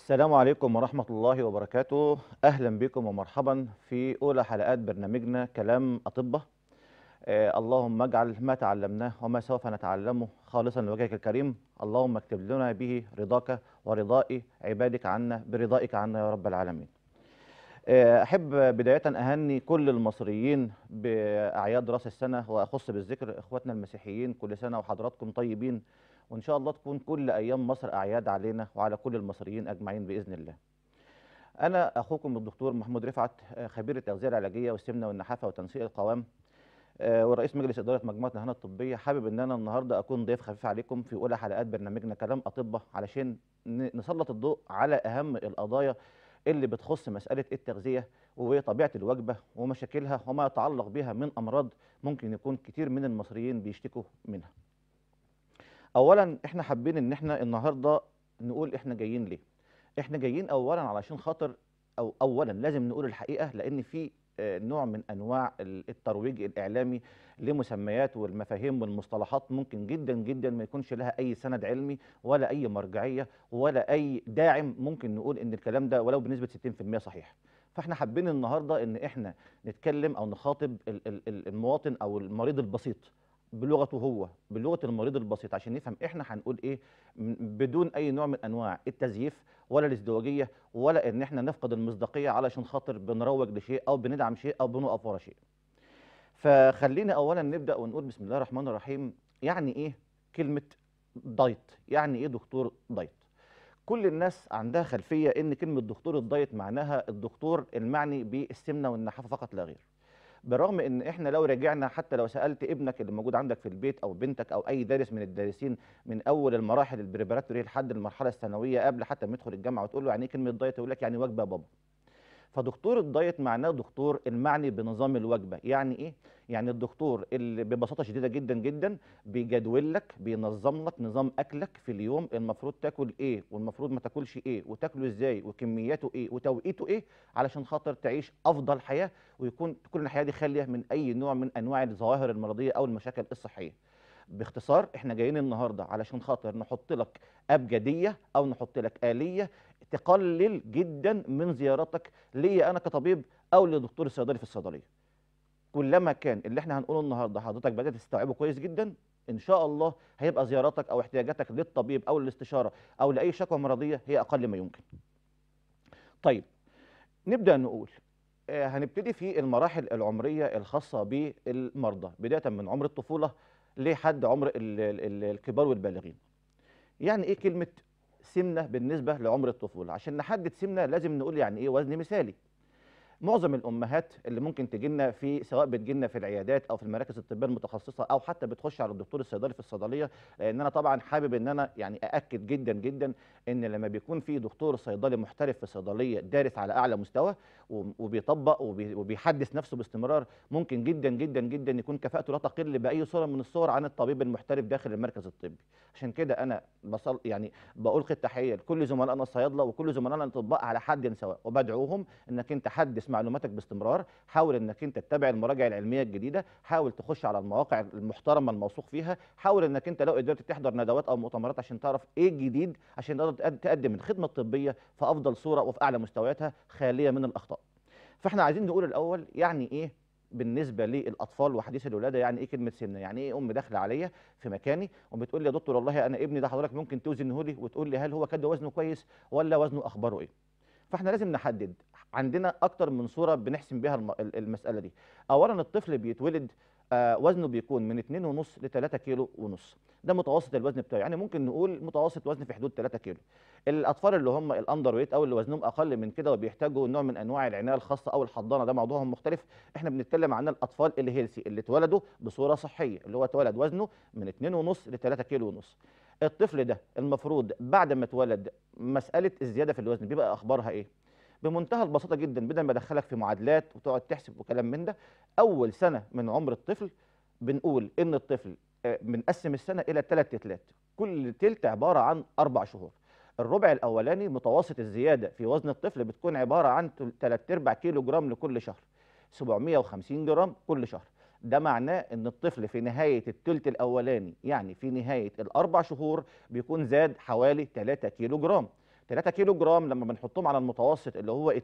السلام عليكم ورحمة الله وبركاته. أهلا بكم ومرحبا في أولى حلقات برنامجنا كلام أطباء. آه اللهم اجعل ما تعلمناه وما سوف نتعلمه خالصا لوجهك الكريم. اللهم اكتب لنا به رضاك ورضاء عبادك عنا برضائك عنا يا رب العالمين. آه أحب بداية أهني كل المصريين بأعياد رأس السنة وأخص بالذكر إخواتنا المسيحيين كل سنة وحضراتكم طيبين. وإن شاء الله تكون كل أيام مصر أعياد علينا وعلى كل المصريين أجمعين بإذن الله. أنا أخوكم الدكتور محمود رفعت آه، خبير التغذية العلاجية والسمنة والنحافة وتنسيق القوام آه، ورئيس مجلس إدارة مجموعة نهانا الطبية. حابب إن أنا النهاردة أكون ضيف خفيف عليكم في أولى حلقات برنامجنا كلام أطباء علشان نسلط الضوء على أهم القضايا اللي بتخص مسألة التغذية وطبيعة الوجبة ومشاكلها وما يتعلق بها من أمراض ممكن يكون كتير من المصريين بيشتكوا منها. اولا إحنا حابين إن إحنا النهارده نقول إحنا جايين ليه؟ إحنا جايين اولا علشان خاطر أو اولا لازم نقول الحقيقة لأن في آه، نوع من أنواع ال- الترويج الإعلامي لمسميات والمفاهيم والمصطلحات ممكن جدا جدا ما يكونش لها أي سند علمي ولا أي مرجعية ولا أي داعم ممكن نقول إن الكلام ده ولو بنسبة 60% صحيح. فإحنا حابين النهارده إن إحنا نتكلم أو نخاطب ال- ال- ال- المواطن أو المريض البسيط. بلغته هو بلغة المريض البسيط عشان نفهم إحنا هنقول إيه بدون أي نوع من أنواع التزييف ولا الازدواجية ولا إن إحنا نفقد المصداقية علشان خاطر بنروج لشيء أو بندعم شيء أو بنقف ورا شيء. فخلينا اولا نبدأ ونقول بسم الله الرحمن الرحيم يعني إيه كلمة دايت؟ يعني إيه دكتور دايت؟ كل الناس عندها خلفية إن كلمة دكتور ال diet معناها الدكتور المعني بالسمنة والنحافة فقط لا غير. بالرغم إن إحنا لو رجعنا حتى لو سألت ابنك اللي موجود عندك في البيت أو بنتك أو أي دارس من الدارسين من أول المراحل ال preparatory لحد المرحلة الثانوية قبل حتى ما يدخل الجامعة وتقول له يعني إيه كلمة diet يقول لك يعني وجبه يا بابا. فدكتور ال diet معناه دكتور المعني بنظام الوجبة. يعني إيه؟ يعني الدكتور اللي ببساطة شديدة جدا جدا بيجدول لك بينظم لك نظام أكلك في اليوم المفروض تاكل إيه والمفروض ما تاكلش إيه وتاكله إزاي وكمياته إيه وتوقيته إيه علشان خاطر تعيش أفضل حياة ويكون تكون الحياة دي خالية من أي نوع من أنواع الظواهر المرضية أو المشاكل الصحية. باختصار إحنا جايين النهارده علشان خاطر نحط لك ابجديه أو نحط لك آلية تقلل جدا من زيارتك ليا أنا كطبيب أو لدكتور الصيدلي في الصيدلية. كلما كان اللي إحنا هنقوله النهارده حضرتك بدأت تستوعبه كويس جدا إن شاء الله هيبقى زياراتك أو احتياجاتك للطبيب أو الاستشاره أو لأي شكوى مرضية هي أقل ما يمكن. طيب نبدأ نقول آه، هنبتدي في المراحل العمرية الخاصة بالمرضى بداية من عمر الطفولة لحد عمر ال- ال- ال- الكبار والبالغين. يعني إيه كلمة سمنة بالنسبة لعمر الطفولة؟ عشان نحدد سمنة لازم نقول يعني إيه وزن مثالي. معظم الأمهات اللي ممكن تجي لنا في سواء بتجي لنا في العيادات أو في المراكز الطبية المتخصصة أو حتى بتخش على الدكتور الصيدلي في الصيدلية لأن أنا طبعا حابب إن أنا يعني أأكد جدا جدا إن لما بيكون في دكتور صيدلي محترف في الصيدليه دارس على أعلى مستوى وبيطبق وبي- وبيحدث نفسه باستمرار ممكن جدا جدا جدا يكون كفاءته لا تقل بأي صورة من الصور عن الطبيب المحترف داخل المركز الطبي. عشان كده أنا بصل يعني بألقي التحية لكل زملائنا الصيادلة وكل زملائنا الأطباء على حد سواء وبدعوهم إنك أنت حدث معلوماتك باستمرار. حاول إنك أنت تتابع المراجع العلمية الجديدة. حاول تخش على المواقع المحترمة الموثوق فيها. حاول إنك أنت لو قدرت تحضر ندوات أو مؤتمرات عشان تعرف إيه الجديد عشان تقدر تقد- تقدم الخدمة الطبية في أفضل صورة وفي أعلى مستوياتها خالية من الأخطاء. فإحنا عايزين نقول الأول يعني إيه بالنسبة للأطفال وحديث الولادة يعني إيه كلمة سمنه يعني إيه أم داخلة عليا في مكاني وبتقول لي يا دكتور والله أنا ابني ده حضرتك ممكن توزنه لي وتقول لي هل هو كده وزنه كويس ولا وزنه أخباره إيه؟ فاحنا لازم نحدد. عندنا أكتر من صورة بنحسم بيها الم- ال- المسألة دي. اولا الطفل بيتولد آه وزنه بيكون من 2.5 ل 3 كيلو ونص. ده متوسط الوزن بتاعه. يعني ممكن نقول متوسط وزن في حدود 3 كيلو. الأطفال اللي هم الأندر ويت أو اللي وزنهم أقل من كده وبيحتاجوا نوع من أنواع العناية الخاصة أو الحضانة ده موضوعهم مختلف. إحنا بنتكلم عن الأطفال اللي هيلسي اللي اتولدوا بصورة صحية اللي هو اتولد وزنه من 2.5 ل 3 كيلو ونص. الطفل ده المفروض بعد ما اتولد مسألة الزيادة في الوزن بيبقى أخبارها إيه؟ بمنتهى البساطة جدا بدل ما أدخلك في معادلات وتقعد تحسب وكلام من ده أول سنة من عمر الطفل بنقول إن الطفل آه، بنقسم السنة إلى ثلاث تلات كل تلت عبارة عن أربع شهور. الربع الأولاني متوسط الزيادة في وزن الطفل بتكون عبارة عن 3 أرباع كيلو جرام لكل شهر. 750 جرام كل شهر. ده معناه إن الطفل في نهاية الثلث الأولاني يعني في نهاية الأربع شهور بيكون زاد حوالي 3 كيلو جرام 3 كيلو جرام لما بنحطهم على المتوسط اللي هو 2.5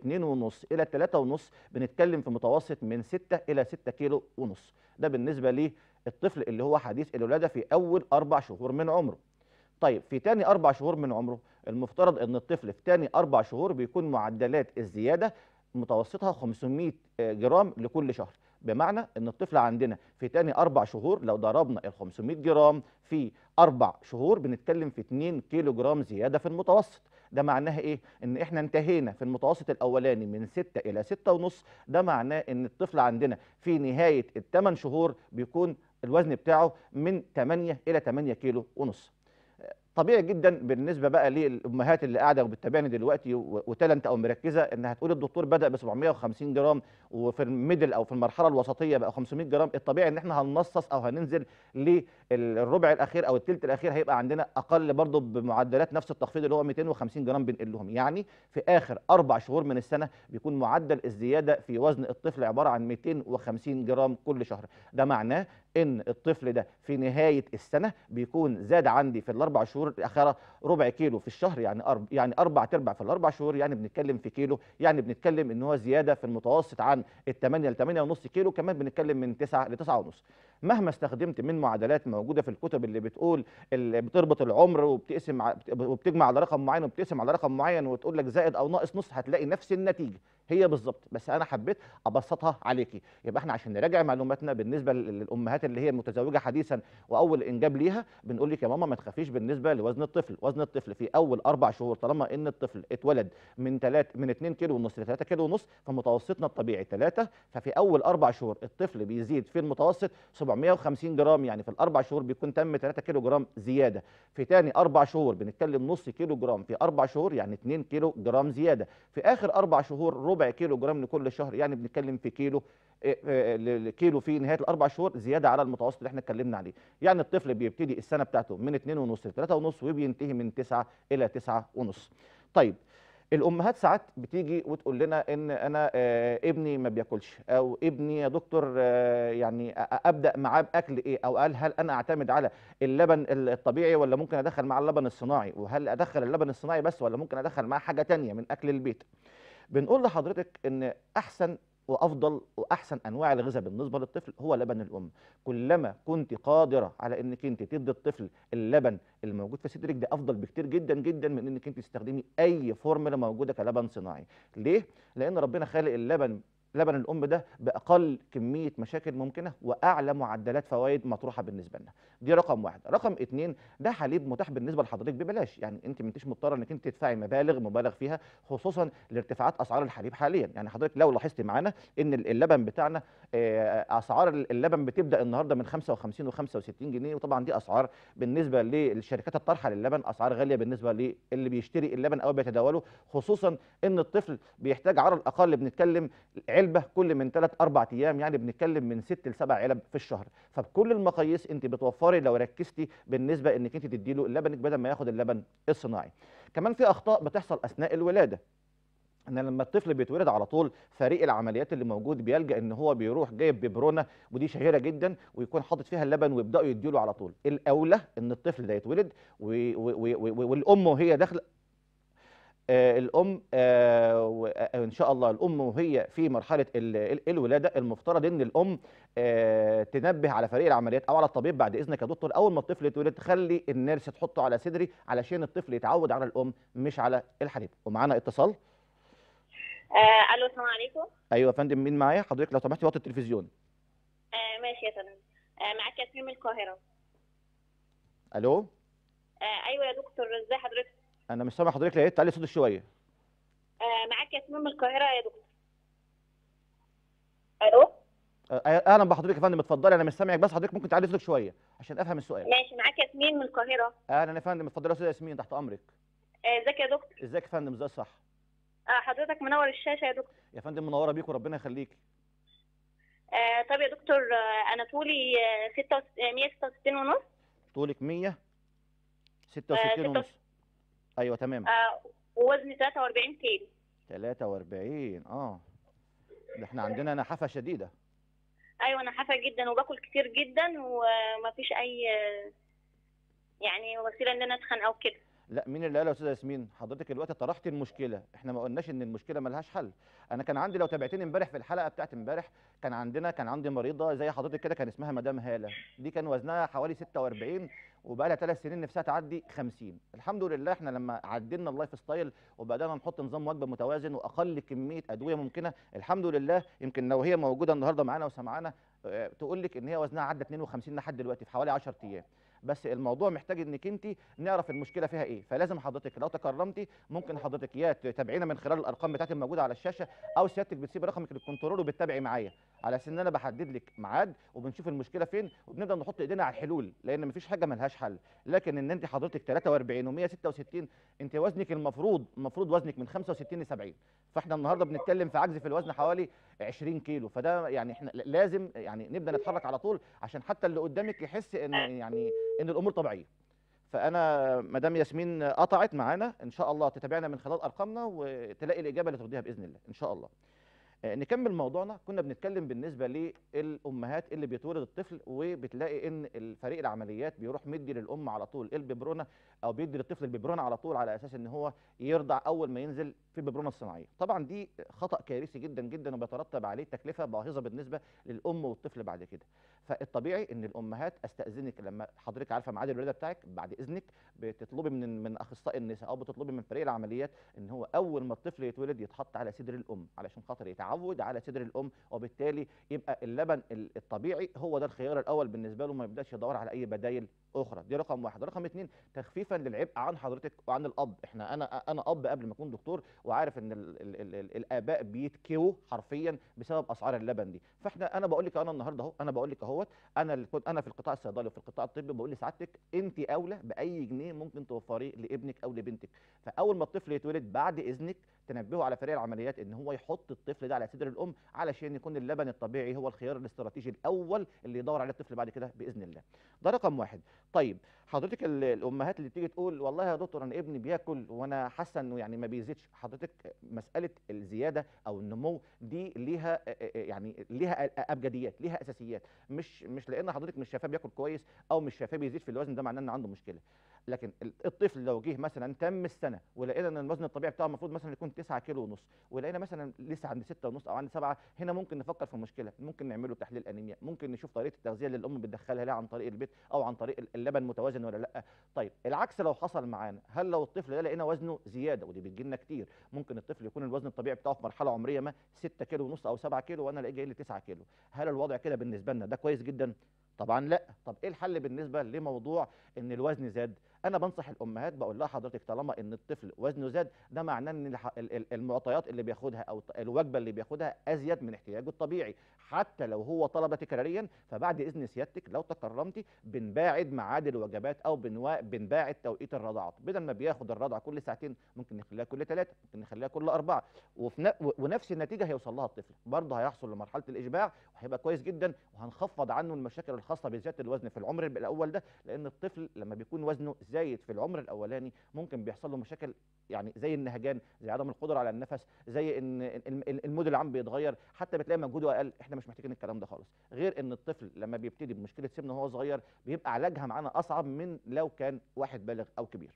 إلى 3.5 بنتكلم في متوسط من 6 إلى 6 كيلو ونص. ده بالنسبة للطفل اللي هو حديث الولادة في أول أربع شهور من عمره. طيب في تاني أربع شهور من عمره المفترض إن الطفل في تاني أربع شهور بيكون معدلات الزيادة متوسطها 500 جرام لكل شهر. بمعنى إن الطفل عندنا في تاني أربع شهور لو ضربنا ال 500 جرام في أربع شهور بنتكلم في 2 كيلو جرام زيادة في المتوسط. ده معناها إيه؟ إن إحنا انتهينا في المتوسط الأولاني من 6 إلى 6 ونص. ده معناه إن الطفل عندنا في نهاية الثمان شهور بيكون الوزن بتاعه من 8 إلى 8 كيلو ونص. طبيعي جدا بالنسبة بقى للأمهات اللي قاعدة وبتتابعني دلوقتي وتالنت أو مركزة انها هتقول الدكتور بدأ ب 750 جرام وفي ال middle أو في المرحلة الوسطية بقى 500 جرام الطبيعي إن إحنا هننصص أو هننزل للربع الأخير أو الثلث الأخير هيبقى عندنا أقل برضه بمعدلات نفس التخفيض اللي هو 250 جرام بنقلهم يعني في آخر أربع شهور من السنة بيكون معدل الزيادة في وزن الطفل عبارة عن 250 جرام كل شهر. ده معناه إن الطفل ده في نهاية السنة بيكون زاد عندي في الأربع شهور الاخيره ربع كيلو في الشهر يعني أرب يعني أربع تربع في الأربع شهور يعني بنتكلم في كيلو يعني بنتكلم إن هو زيادة في المتوسط عن ال 8 ل 8 ونص كيلو كمان بنتكلم من 9 ل 9 ونص. مهما استخدمت من معادلات موجودة في الكتب اللي بتقول اللي بتربط العمر وبتقسم وبتجمع على رقم معين وبتقسم على رقم معين وتقول لك زائد أو ناقص نص هتلاقي نفس النتيجة. هي بالظبط. بس أنا حبيت أبسطها عليكي. يبقى إحنا عشان نراجع معلوماتنا بالنسبة للأمهات اللي هي متزوجة حديثا وأول إنجاب ليها بنقول لك يا ماما ما تخافيش بالنسبة لوزن الطفل. وزن الطفل في أول أربع شهور طالما إن الطفل اتولد من 3 من 2 كيلو ونص ل 3 كيلو ونص فمتوسطنا الطبيعي 3 ففي أول أربع شهور الطفل بيزيد في المتوسط 750 جرام يعني في الأربع شهور بيكون تم 3 كيلو جرام زيادة. في تاني أربع شهور بنتكلم نص كيلو جرام في أربع شهور يعني 2 كيلو جرام زيادة. في آخر أربع شهور ربع كيلو جرام لكل شهر يعني بنتكلم في كيلو كيلو في نهاية الأربع شهور زيادة على المتوسط اللي إحنا اتكلمنا عليه. يعني الطفل بيبتدي السنة بتاعته من 2.5 ل 3.5 وبينتهي من 9 إلى 9.5 طيب الأمهات ساعات بتيجي وتقول لنا إن أنا آه ابني ما بياكلش أو ابني يا دكتور آه يعني أبدأ معاه بأكل إيه؟ أو قال هل أنا أعتمد على اللبن الطبيعي ولا ممكن أدخل معاه اللبن الصناعي؟ وهل أدخل اللبن الصناعي بس ولا ممكن أدخل معاه حاجة تانية من أكل البيت؟ بنقول لحضرتك إن أحسن وأفضل وأحسن أنواع الغذاء بالنسبة للطفل هو لبن الأم. كلما كنت قادرة على إنك أنت تدي الطفل اللبن الموجود في صدرك ده أفضل بكتير جدا جدا من إنك أنت تستخدمي أي فورمولا موجودة كلبن صناعي. ليه؟ لأن ربنا خالق اللبن لبن الأم ده بأقل كمية مشاكل ممكنة وأعلى معدلات فوائد مطروحة بالنسبة لنا. دي رقم واحد. رقم اتنين ده حليب متاح بالنسبة لحضرتك ببلاش. يعني انت انتش مضطرة انك انت تدفعي مبالغ مبالغ فيها خصوصا لارتفاعات أسعار الحليب حاليا. يعني حضرتك لو لاحظتي معانا إن اللبن بتاعنا أسعار اللبن بتبدأ النهارده من 55 و65 جنيه وطبعا دي أسعار بالنسبة للشركات الطارحة للبن أسعار غالية بالنسبة للي بيشتري اللبن أو بيتداوله خصوصا إن الطفل بيحتاج على الأقل بنتكلم كل من 3 4 أيام يعني بنتكلم من 6 ل 7 علب في الشهر. فبكل المقاييس انت بتوفري لو ركزتي بالنسبة انك انت تدي له اللبن بدل ما ياخد اللبن الصناعي. كمان في أخطاء بتحصل أثناء الولادة. إن لما الطفل بيتولد على طول فريق العمليات اللي موجود بيلجأ إن هو بيروح جايب ببرونه ودي شهيرة جدا ويكون حاطط فيها اللبن ويبدأوا يديله على طول. الأولى إن الطفل ده يتولد والأم وهي داخلة الأم آه إن شاء الله الأم وهي في مرحلة الولادة المفترض إن الأم آه تنبه على فريق العمليات أو على الطبيب بعد إذنك يا دكتور. أول ما الطفل يتولد تخلي النيرس تحطه على صدري علشان الطفل يتعود على الأم مش على الحليب ومعانا اتصال؟ آه، ألو السلام عليكم. أيوه يا فندم مين معايا؟ حضرتك لو سمحتي وطي التلفزيون. آه ماشي يا فندم. آه معاك ياسمين من القاهرة. ألو؟ آه أيوه يا دكتور ازي حضرتك؟ أنا مش سامع حضرتك لقيت تعلي صوتك شوية. آه معاك ياسمين من القاهرة يا دكتور. ألو؟ آه أهلا بحضرتك يا فندم اتفضلي أنا مش سامعك بس حضرتك ممكن تعلي صوتك شوية عشان أفهم السؤال. ماشي معاك ياسمين من القاهرة. أهلا يا فندم اتفضلي يا استاذه ياسمين تحت أمرك. إزيك يا دكتور؟ إزيك يا فندم إزاي الصح آه حضرتك منور الشاشة يا دكتور. يا فندم منورة بيك وربنا يخليكي آه طب يا دكتور آه أنا طولي آه 166 ونص. طولك 166 ونص. أيوه تمام. آه ووزني 43 كيلو. 43 آه. ده إحنا عندنا نحافة شديدة. أيوه نحافه جدا وباكل كتير جدا ومفيش أي يعني وسيلة إن أنا أتخن أو كده. لا مين اللي قال يا استاذه ياسمين؟ حضرتك دلوقتي طرحت المشكلة. إحنا ما قلناش إن المشكلة ملهاش حل. أنا كان عندي لو تابعتني امبارح في الحلقة بتاعت امبارح كان عندنا كان عندي مريضة زي حضرتك كده كان اسمها مدام هالة. دي كان وزنها حوالي 46 وبقى لها ثلاث سنين نفسها تعدي 50 الحمد لله إحنا لما عدلنا ال lifestyle وبدأنا نحط نظام وجبة متوازن وأقل كمية أدوية ممكنة الحمد لله. يمكن لو هي موجودة النهارده معانا وسمعانا آه، تقول لك إن هي وزنها عدى 52 لحد دلوقتي في حوالي 10 أيام. بس الموضوع محتاج انك انت نعرف المشكلة فيها إيه. فلازم حضرتك لو تكرمتي ممكن حضرتك يا تتابعينا من خلال الأرقام بتاعتي الموجودة على الشاشة أو سيادتك بتسيب رقمك للكنترول وبتتابعي معايا. على أساس إن أنا بحدد لك ميعاد وبنشوف المشكلة فين وبنبدا نحط إيدينا على الحلول لأن مفيش حاجة ملهاش حل. لكن إن أنت حضرتك 43 و166 أنت وزنك المفروض المفروض وزنك من 65 ل 70 فإحنا النهارده بنتكلم في عجز في الوزن حوالي 20 كيلو. فده يعني إحنا لازم يعني نبدأ نتحرك على طول عشان حتى اللي قدامك يحس إن يعني إن الأمور طبيعية. فأنا مدام ياسمين قطعت معانا إن شاء الله تتابعنا من خلال أرقامنا وتلاقي الإجابة اللي ترضيها بإذن الله إن شاء الله. آه، نكمل موضوعنا. كنا بنتكلم بالنسبة للأمهات اللي بتولد الطفل وبتلاقي إن الفريق العمليات بيروح مدي للأم على طول. الببرونه أو بيدي للطفل الببرونه على طول على أساس إن هو يرضع أول ما ينزل في الببرونه الصناعية. طبعا دي خطأ كارثي جدا جدا وبيترتب عليه تكلفة باهظة بالنسبة للأم والطفل بعد كده. فالطبيعي إن الأمهات أستأذنك لما حضرتك عارفة ميعاد الولادة بتاعك بعد إذنك بتطلبي من من أخصائي النساء أو بتطلبي من فريق العمليات إن هو أول ما الطفل يتولد يتحط على صدر الأم علشان خاطر يتعود على صدر الأم وبالتالي يبقى اللبن ال- الطبيعي هو ده الخيار الأول بالنسبة له ما يبدأش يدور على أي بدايل أخرى. دي رقم واحد. رقم اتنين تخفيفا للعبء عن حضرتك وعن الأب. إحنا أنا أنا أب قبل ما أكون دكتور وعارف إن ال ال ال ال الآباء بيتكوا حرفيا بسبب أسعار اللبن دي. فإحنا أنا بقول لك أنا النهارده أهو أنا بقول لك أهوت أنا أنا في القطاع الصيدلي وفي القطاع الطبي بقول لسعادتك انت أولى بأي جنيه ممكن توفريه لابنك أو لبنتك. فأول ما الطفل يتولد بعد إذنك تنبهوا على فريق العمليات إن هو يحط الطفل ده على صدر الأم علشان يكون اللبن الطبيعي هو الخيار الاستراتيجي الأول اللي يدور عليه الطفل بعد كده بإذن الله. ده رقم واحد. طيب حضرتك ال- الأمهات اللي تيجي تقول والله يا دكتور أنا ابني بياكل وأنا حاسة إنه يعني ما بيزيدش حضرتك مسألة الزيادة أو النمو دي ليها يعني ليها أبجديات ليها أساسيات. مش مش لأن حضرتك مش شايفاه بياكل كويس أو مش شايفاه بيزيد في الوزن ده معناه إن عنده مشكلة. لكن ال- الطفل لو جه مثلا تم السنة ولقينا إن الوزن الطبيعي بتاعه المفروض مثلا يكون 9 كيلو ونص ولقينا مثلا لسه عند 6 ونص أو عند 7 هنا ممكن نفكر في مشكلة ممكن نعمل له تحليل أنيميا ممكن نشوف طريقة التغذية اللي الأم بتدخلها لها عن طريق البيت أو عن طريق ال- اللبن متوازن ولا لأ. طيب العكس لو حصل معانا هل لو الطفل ده لقينا وزنه زيادة ودي بتجي لنا كتير ممكن الطفل يكون الوزن الطبيعي بتاعه في مرحلة عمرية ما 6 كيلو ونص أو 7 كيلو وأنا الاقيه جاي لي 9 كيلو هل الوضع كده بالنسبة لنا ده كويس جدا؟ طبعا لا. طب إيه الحل بالنسبة لموضوع إن الوزن زاد؟ أنا بنصح الأمهات بقول لها حضرتك طالما إن الطفل وزنه زاد ده معناه إن المعطيات اللي بياخدها أو الوجبة اللي بياخدها أزيد من احتياجه الطبيعي حتى لو هو طلب تكراريا. فبعد إذن سيادتك لو تكرمتي بنباعد ميعاد الوجبات أو. بنباعد توقيت الرضعات بدل ما بياخد الرضعه كل ساعتين ممكن نخليها كل ثلاثة ممكن نخليها كل أربعة. ونفس النتيجة هيوصل لها الطفل. برضه هيحصل لمرحلة الإشباع وهيبقى كويس جدا وهنخفض عنه المشاكل الخاصة بزيادة الوزن في العمر الأول ده لأن الطفل لما بيكون وزنه زايد في العمر الأولاني ممكن بيحصل له مشاكل يعني زي النهجان زي عدم القدرة على النفس زي إن ال- ال- المود العام بيتغير حتى بتلاقي مجهوده أقل. إحنا مش محتاجين الكلام ده خالص. غير إن الطفل لما بيبتدي بمشكلة سمنه وهو صغير بيبقى علاجها معانا أصعب من لو كان واحد بالغ أو كبير.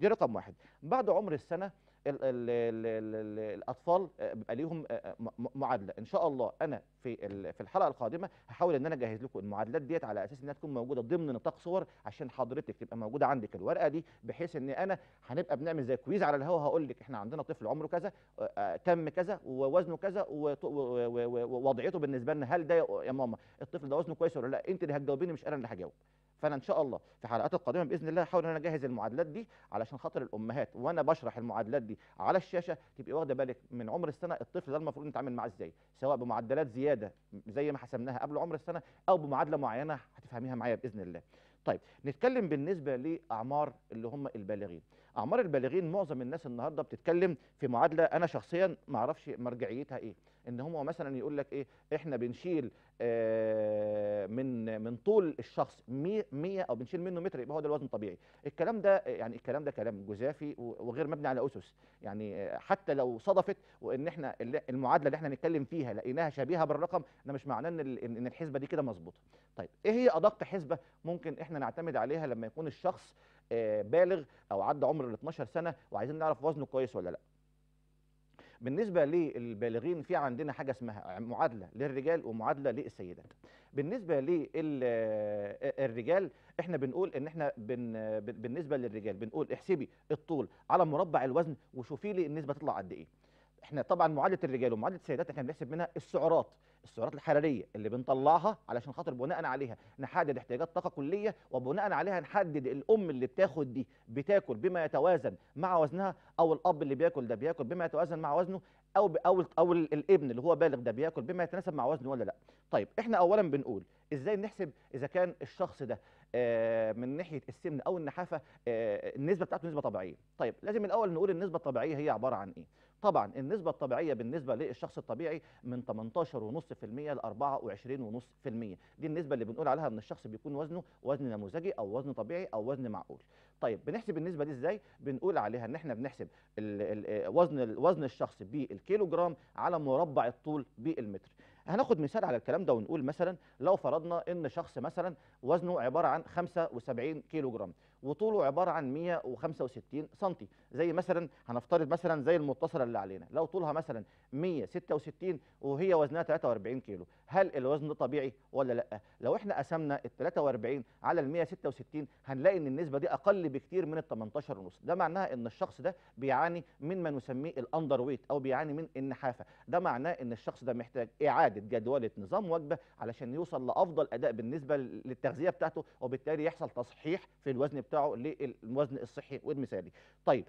دي رقم واحد. بعد عمر السنة ال ال ال ال ال الأطفال آه، بيبقى ليهم آه، م- معادلة. إن شاء الله أنا في في الحلقة القادمة هحاول إن أنا أجهز لكم المعادلات ديت على أساس إنها تكون موجودة ضمن نطاق صور عشان حضرتك تبقى موجودة عندك الورقة دي بحيث إن أنا هنبقى بنعمل زي كويز على الهواء هقول لك إحنا عندنا طفل عمره كذا آه، آه، تم كذا ووزنه كذا ووضعيته بالنسبة لنا هل ده يا ماما الطفل ده وزنه كويس ولا لأ؟ أنت اللي هتجاوبيني مش أنا اللي هجاوب. فانا ان شاء الله في الحلقات القادمة بإذن الله هحاول إن أنا أجهز المعادلات دي علشان خاطر الأمهات وأنا بشرح المعادلات دي على الشاشة تبقي واخدة بالك من عمر السنة الطفل ده المفروض نتعامل معاه إزاي سواء بمعدلات زيادة زي ما حسبناها قبل عمر السنة أو بمعادلة معينة هتفهميها معايا بإذن الله. طيب نتكلم بالنسبة لأعمار اللي هم البالغين. أعمار البالغين معظم الناس النهارده بتتكلم في معادلة أنا شخصيا ما أعرفش مرجعيتها إيه. إن هم مثلا يقول لك إيه إحنا بنشيل آه، من من طول الشخص 100 100 أو بنشيل منه متر يبقى هو ده الوزن الطبيعي. الكلام ده يعني الكلام ده كلام جزافي وغير مبني على أسس. يعني آه، حتى لو صدفت وإن إحنا المعادلة اللي إحنا نتكلم فيها لقيناها شبيهة بالرقم ده مش معناه إن إن الحسبة دي كده مظبوطة. طيب إيه هي أدق حسبة ممكن إحنا نعتمد عليها لما يكون الشخص بالغ أو عدى عمر ال 12 سنة وعايزين نعرف وزنه كويس ولا لأ. بالنسبة للبالغين في عندنا حاجة اسمها معادلة للرجال ومعادلة للسيدات. بالنسبة للرجال إحنا بنقول إن إحنا بن بن- بالنسبة للرجال بنقول احسبي الطول على مربع الوزن وشوفي لي النسبة تطلع قد إيه. إحنا طبعا معادلة الرجال ومعادلة السيدات إحنا بنحسب منها السعرات السعرات الحرارية اللي بنطلعها علشان خاطر بناء عليها نحدد احتياجات طاقة كلية وبناء عليها نحدد الأم اللي بتاخد دي بتاكل بما يتوازن مع وزنها أو الأب اللي بياكل ده بياكل بما يتوازن مع وزنه أو أو أو ال- الابن اللي هو بالغ ده بياكل بما يتناسب مع وزنه ولا لأ. طيب إحنا اولا بنقول إزاي نحسب إذا كان الشخص ده آه، من ناحية السمن أو النحافة آه، النسبة بتاعته نسبة طبيعية؟ طيب لازم الأول نقول النسبة الطبيعية هي عبارة عن إيه؟ طبعا النسبة الطبيعية بالنسبة للشخص الطبيعي من 18.5% ل 24.5% دي النسبة اللي بنقول عليها إن الشخص بيكون وزنه وزن نموذجي أو وزن طبيعي أو وزن معقول. طيب بنحسب النسبة دي إزاي؟ بنقول عليها إن إحنا بنحسب ال- ال- وزن وزن الشخص بالكيلو جرام على مربع الطول بالمتر. هناخد مثال على الكلام ده ونقول مثلا لو فرضنا إن شخص مثلا وزنه عبارة عن 75 كيلو جرام وطوله عبارة عن 165 سنتي. زي مثلا هنفترض مثلا زي المتصلة اللي علينا. لو طولها مثلا 166 وهي وزنها 43 كيلو هل الوزن ده طبيعي ولا لأ؟ لو إحنا قسمنا ال 43 على ال 166 هنلاقي إن النسبة دي أقل بكتير من ال 18 ونص. ده معناها إن الشخص ده بيعاني من ما نسميه ال underweight أو بيعاني من النحافة. ده معناه إن الشخص ده محتاج إعادة جدوله نظام وجبة علشان يوصل لأفضل أداء بالنسبة للتغذية بتاعته وبالتالي يحصل تصحيح في الوزن بتاعه للوزن الصحي والمثالي. طيب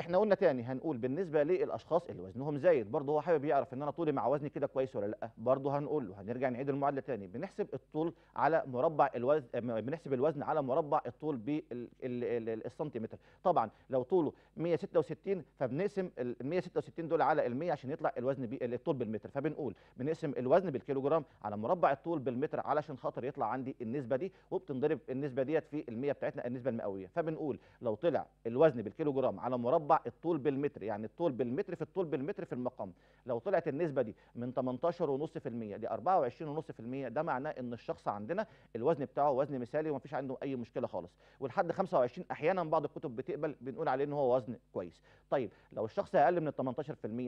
إحنا قلنا تاني هنقول بالنسبة للأشخاص اللي وزنهم زايد برضه هو حابب يعرف إن أنا طولي مع وزني كده كويس ولا لأ برضه هنقول له هنرجع نعيد المعادلة تاني. بنحسب الطول على مربع الوزن بنحسب الوزن على مربع الطول بالسنتيمتر طبعا لو طوله 166 فبنقسم ال 166 دول على ال 100 عشان يطلع الوزن الطول بالمتر. فبنقول بنقسم الوزن بالكيلو جرام على مربع الطول بالمتر علشان خاطر يطلع عندي النسبة دي وبتنضرب النسبة ديت في ال 100 بتاعتنا النسبة المئوية. فبنقول لو طلع الوزن بالكيلو جرام على مربع الطول بالمتر يعني الطول بالمتر في الطول بالمتر في المقام. لو طلعت النسبة دي من 18.5% ل 24.5% ده معناه إن الشخص عندنا الوزن بتاعه وزن مثالي ومفيش عنده أي مشكلة خالص. ولحد 25 أحيانا بعض الكتب بتقبل بنقول عليه إن هو وزن كويس. طيب لو الشخص أقل من ال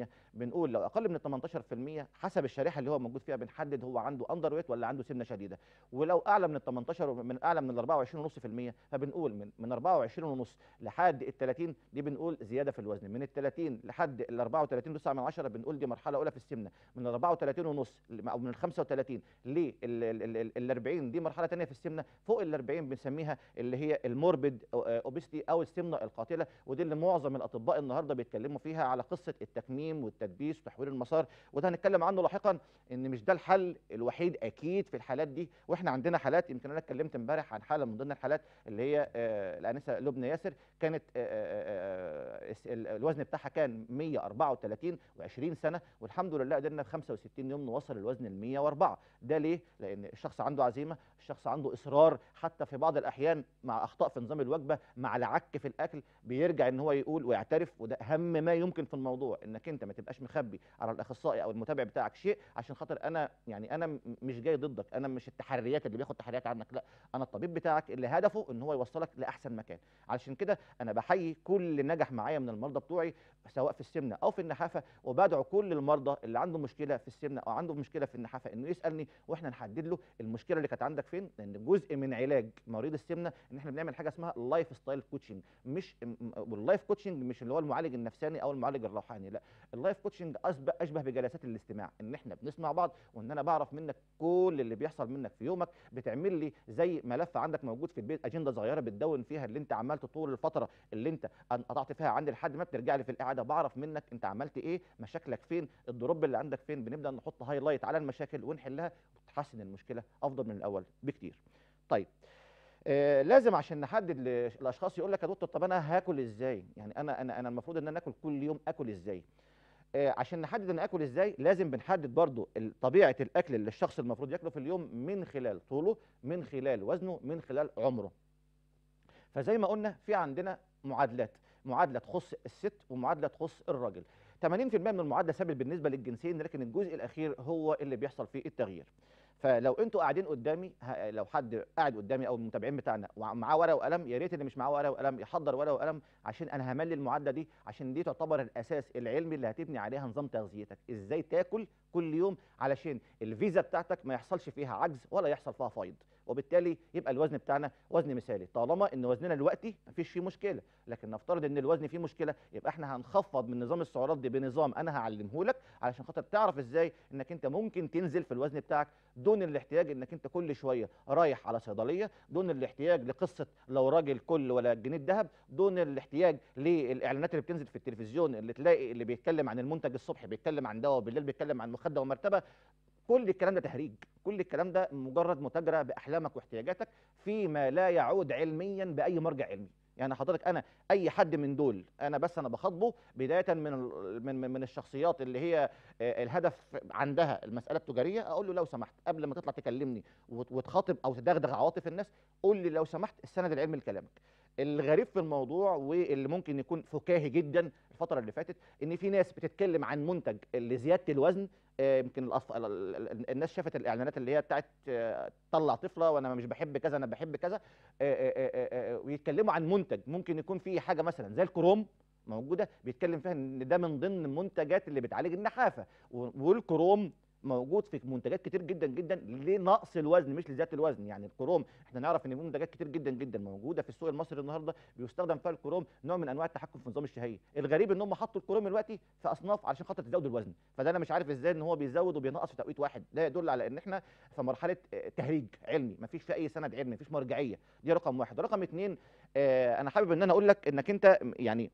18% بنقول لو أقل من ال 18% حسب الشريحة اللي هو موجود فيها بنحدد هو عنده underweight ولا عنده سمنه شديدة. ولو أعلى من ال 18 من أعلى من ال 24.5% فبنقول من من 24.5 لحد ال 30 دي بنقول زيادة في الوزن من ال 30 لحد ال 34 9 من 10 بنقول دي مرحلة أولى في السمنة. من ال 34 ونص أو من ال 35 لل 40 دي مرحلة ثانية في السمنة. فوق ال 40 بنسميها اللي هي الموربد اوبستي أو السمنة القاتلة ودي اللي معظم الأطباء النهارده بيتكلموا فيها على قصة التكميم والتدبيس وتحويل المسار وده هنتكلم عنه لاحقا إن مش ده الحل الوحيد أكيد في الحالات دي. وإحنا عندنا حالات يمكن أنا اتكلمت امبارح عن حالة من ضمن الحالات اللي هي آه الأنسة لبنى ياسر كانت آه آه الوزن بتاعها كان 134 و20 سنة والحمد لله قدرنا في 65 يوم نوصل الوزن ل 104 ده ليه؟ لأن الشخص عنده عزيمة، الشخص عنده إصرار حتى في بعض الأحيان مع أخطاء في نظام الوجبة مع العك في الأكل بيرجع إن هو يقول ويعترف وده أهم ما يمكن في الموضوع إنك أنت ما تبقاش مخبي على الأخصائي أو المتابع بتاعك شيء عشان خاطر أنا يعني أنا مش جاي ضدك أنا مش التحريات اللي بياخد تحريات عنك لأ أنا الطبيب بتاعك اللي هدفه إن هو يوصلك لأحسن مكان علشان كده أنا بحيي كل نجح معايا من المرضى بتوعي سواء في السمنة أو في النحافة وبدعو كل المرضى اللي عنده مشكلة في السمنة أو عنده مشكلة في النحافة إنه يسألني وإحنا نحدد له المشكلة اللي كانت عندك فين لأن جزء من علاج مريض السمنة إن إحنا بنعمل حاجة اسمها lifestyle coaching مش وال life coaching مش اللي هو المعالج النفساني أو المعالج الروحاني لأ ال life coaching أشبه بجلسات الاستماع إن إحنا بنسمع بعض وإن أنا بعرف منك كل اللي بيحصل منك في يومك بتعمل لي زي ملف عندك موجود في البيت أجندة صغيرة بتدون فيها اللي أنت عملته طول الفترة اللي أنت قطعت فيها عندي لحد ما بترجع لي في القعدة بعرف منك أنت عملت إيه مشاكلك فين ال drop اللي عندك فين بنبدأ نحط هايلايت على المشاكل ونحلها وتحسن المشكلة أفضل من الأول بكتير. طيب آه لازم عشان نحدد الأشخاص يقول لك يا دكتور طب أنا هاكل إزاي؟ يعني أنا أنا أنا المفروض إن أنا آكل كل يوم آكل إزاي؟ آه عشان نحدد أنا آكل إزاي لازم بنحدد برضو طبيعة الأكل اللي الشخص المفروض ياكله في اليوم من خلال طوله من خلال وزنه من خلال عمره. فزي ما قلنا في عندنا معادلات. معادلة تخص الست ومعادلة تخص الراجل. 80% من المعادلة ثابت بالنسبة للجنسين لكن الجزء الأخير هو اللي بيحصل فيه التغيير. فلو أنتوا قاعدين قدامي لو حد قاعد قدامي أو المتابعين بتاعنا ومعاه ورقة وقلم يا ريت اللي مش معاه ورقة وقلم يحضر ورقة وقلم عشان أنا هملي المعادلة دي عشان دي تعتبر الأساس العلمي اللي هتبني عليها نظام تغذيتك. إزاي تاكل كل يوم علشان الفيزا بتاعتك ما يحصلش فيها عجز ولا يحصل فيها فيض وبالتالي يبقى الوزن بتاعنا وزن مثالي. طالما إن وزننا دلوقتي مفيش فيه مشكلة لكن نفترض إن الوزن فيه مشكلة يبقى إحنا هنخفض من نظام السعرات دي بنظام أنا هعلمه لك علشان خاطر تعرف إزاي إنك أنت ممكن تنزل في الوزن بتاعك دون الاحتياج إنك أنت كل شوية رايح على صيدلية دون الاحتياج لقصة لو راجل كل ولا جنيه ذهب دون الاحتياج للإعلانات اللي بتنزل في التلفزيون اللي تلاقي اللي بيتكلم عن المنتج الصبح بيتكلم عن دواء وبالليل بيتكلم عن مخدة ومرتبة. كل الكلام ده تهريج كل الكلام ده مجرد متاجرة بأحلامك واحتياجاتك فيما لا يعود علميا بأي مرجع علمي. يعني حضرتك أنا أي حد من دول أنا بس أنا بخاطبه بداية من من من- الشخصيات اللي هي آه، الهدف عندها المسألة التجارية أقول له لو سمحت قبل ما تطلع تكلمني وت- وتخاطب أو تدغدغ عواطف الناس قول لي لو سمحت السند العلمي لكلامك. الغريب في الموضوع واللي ممكن يكون فكاهي جدا الفترة اللي فاتت إن في ناس بتتكلم عن منتج لزيادة الوزن يمكن الأطف... ال- ال- ال- الناس شافت الإعلانات اللي هي بتاعت آه، طلع طفلة وأنا مش بحب كذا أنا بحب كذا آه، آه، آه، آه، ويتكلموا عن منتج. ممكن يكون فيه حاجة مثلا زي الكروم موجودة بيتكلم فيها إن ده من ضمن المنتجات اللي بتعالج النحافة والكروم موجود في منتجات كتير جدا جدا لنقص الوزن مش لزيادة الوزن. يعني الكروم إحنا نعرف إن في منتجات كتير جدا جدا موجودة في السوق المصري النهارده بيستخدم فيها الكروم نوع من أنواع التحكم في نظام الشهية. الغريب إن هم حطوا الكروم دلوقتي في أصناف علشان خاطر تزود الوزن. فده أنا مش عارف إزاي إن هو بيزود وبينقص في توقيت واحد. ده يدل على إن إحنا في مرحلة آه، تهريج علمي. مفيش في أي سند علمي مفيش مرجعية. دي رقم واحد. رقم اتنين آه، أنا حابب إن أنا أقول لك إنك أنت يعني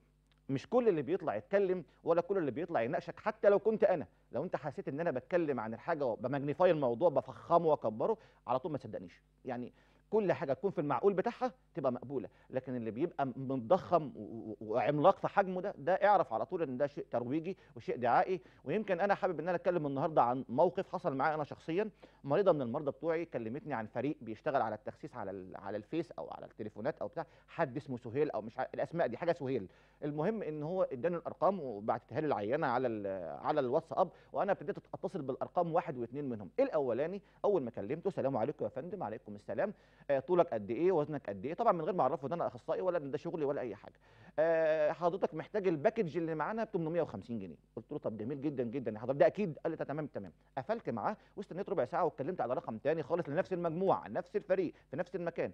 مش كل اللي بيطلع يتكلم ولا كل اللي بيطلع يناقشك حتى لو كنت أنا. لو أنت حسيت إن أنا بتكلم عن الحاجة بماجنيفاي الموضوع بفخمه وأكبره على طول ما تصدقنيش. يعني كل حاجة تكون في المعقول بتاعها تبقى مقبولة. لكن اللي بيبقى متضخم وعملاق في حجمه ده ده اعرف على طول إن ده شيء ترويجي وشيء دعائي. ويمكن أنا حابب إن أنا أتكلم النهارده عن موقف حصل معايا أنا شخصيا. مريضة من المرضى بتوعي كلمتني عن فريق بيشتغل على التخسيس على على الفيس أو على التليفونات أو بتاع. حد اسمه سهيل أو مش الأسماء دي حاجة سهيل. المهم إن هو إداني الأرقام وبعتها لي العينة على على الواتساب وأنا ابتديت أتصل بالأرقام واحد واثنين منهم. الأولاني أول ما كلمته سلام عليكم يا فندم عليكم السلام. طولك قد إيه وزنك قد إيه. طبعا من غير ما أعرفه إن أنا أخصائي ولا إن ده شغلي ولا أي حاجة. آه، حضرتك محتاج ال package اللي معانا ب 850 جنيه. قلت له طب جميل جدا جدا يا حضرتك. ده أكيد. قال لي تمام تمام. قفلت معاه واستنيت ربع ساعة واتكلمت على رقم تاني خالص لنفس المجموعة نفس الفريق في نفس المكان.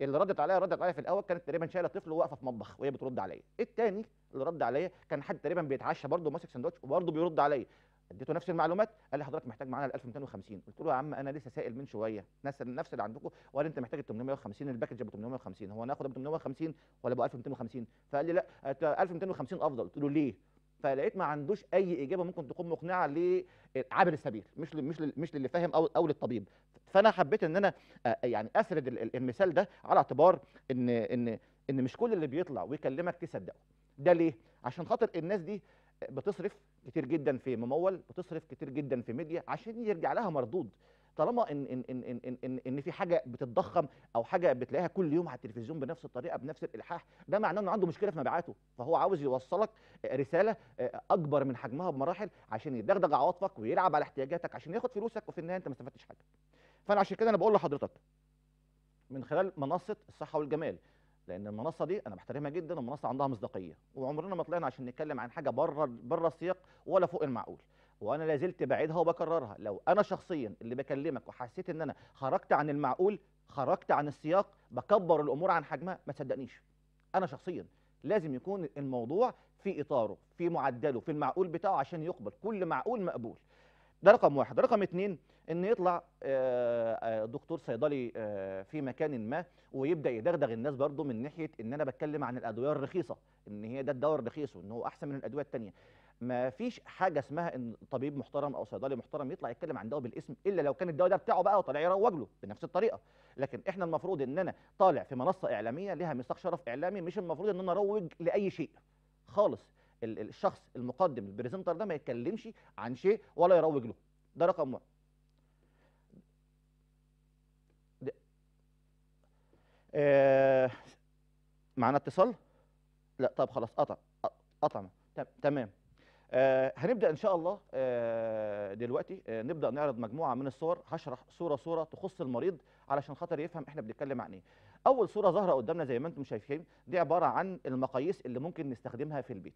اللي ردت عليا ردت عليا في الأول كانت تقريبا شايلة طفل واقفه في مطبخ وهي بترد عليا. التاني اللي رد عليا كان حد تقريبا بيتعشى برضه ماسك سندوتش وبرضه بيرد عليا. اديته نفس المعلومات قال لي حضرتك محتاج معانا ال 1250 قلت له يا عم أنا لسه سائل من شوية نفس نفس اللي عندكم وقال أنت محتاج ال 850 ال package ب 850 هو ناخد ب 850 ولا ب 1250 فقال لي لا أنت 1250 أفضل. قلت له ليه؟ فلقيت ما عندوش أي إجابة ممكن تكون مقنعة لعابر السبيل مش مش مش للي فاهم أو أو للطبيب. فأنا حبيت إن أنا آه، يعني أسرد ال- ال- المثال ده على اعتبار إن إن إن مش كل اللي بيطلع ويكلمك تصدقه. ده ليه؟ عشان خاطر الناس دي بتصرف كتير جدا في ممول بتصرف كتير جدا في ميديا عشان يرجع لها مردود. طالما ان ان ان ان ان, إن, في حاجة بتتضخم أو حاجة بتلاقيها كل يوم على التلفزيون بنفس الطريقة بنفس الإلحاح ده معناه إنه عنده مشكلة في مبيعاته. فهو عاوز يوصلك رسالة أكبر من حجمها بمراحل عشان يدغدغ عواطفك ويلعب على احتياجاتك عشان ياخد فلوسك وفي النهاية أنت ما استفدتش حاجة. فأنا عشان كده أنا بقول لحضرتك من خلال منصة الصحة والجمال لأن المنصة دي أنا بحترمها جدا والمنصه عندها مصداقية. وعمرنا ما طلعنا عشان نتكلم عن حاجة بره بره السياق ولا فوق المعقول. وأنا لا زلت بعيدها وبكررها. لو أنا شخصيا اللي بكلمك وحسيت إن أنا خرجت عن المعقول خرجت عن السياق بكبر الأمور عن حجمها ما تصدقنيش. أنا شخصيا لازم يكون الموضوع في إطاره في معدله في المعقول بتاعه عشان يقبل. كل معقول مقبول. ده رقم واحد. رقم اتنين إن يطلع آه، آه، دكتور صيدلي آه، في مكان ما ويبدأ يدغدغ الناس برضو من ناحية إن أنا بتكلم عن الأدوية الرخيصة إن هي ده الدواء الرخيص وإن هو أحسن من الأدوية التانية. ما فيش حاجة اسمها إن طبيب محترم أو صيدلي محترم يطلع يتكلم عن دواء بالاسم إلا لو كان الدواء ده بتاعه بقى وطالع يروج له بنفس الطريقة. لكن إحنا المفروض إن أنا طالع في منصة إعلامية لها ميثاق شرف إعلامي مش المفروض إن أنا أروج لأي شيء خالص. ال- ال- الشخص المقدم البريزنتر ده ما يتكلمش عن شيء ولا يروج له. ده رقم واحد. آه، معانا اتصال؟ لا طب خلاص قطع قطع تم- تمام. آه هنبدأ إن شاء الله آه دلوقتي آه نبدأ نعرض مجموعة من الصور هشرح صورة صورة تخص المريض علشان خاطر يفهم إحنا بنتكلم عن إيه. أول صورة ظاهرة قدامنا زي ما أنتم شايفين دي عبارة عن المقاييس اللي ممكن نستخدمها في البيت.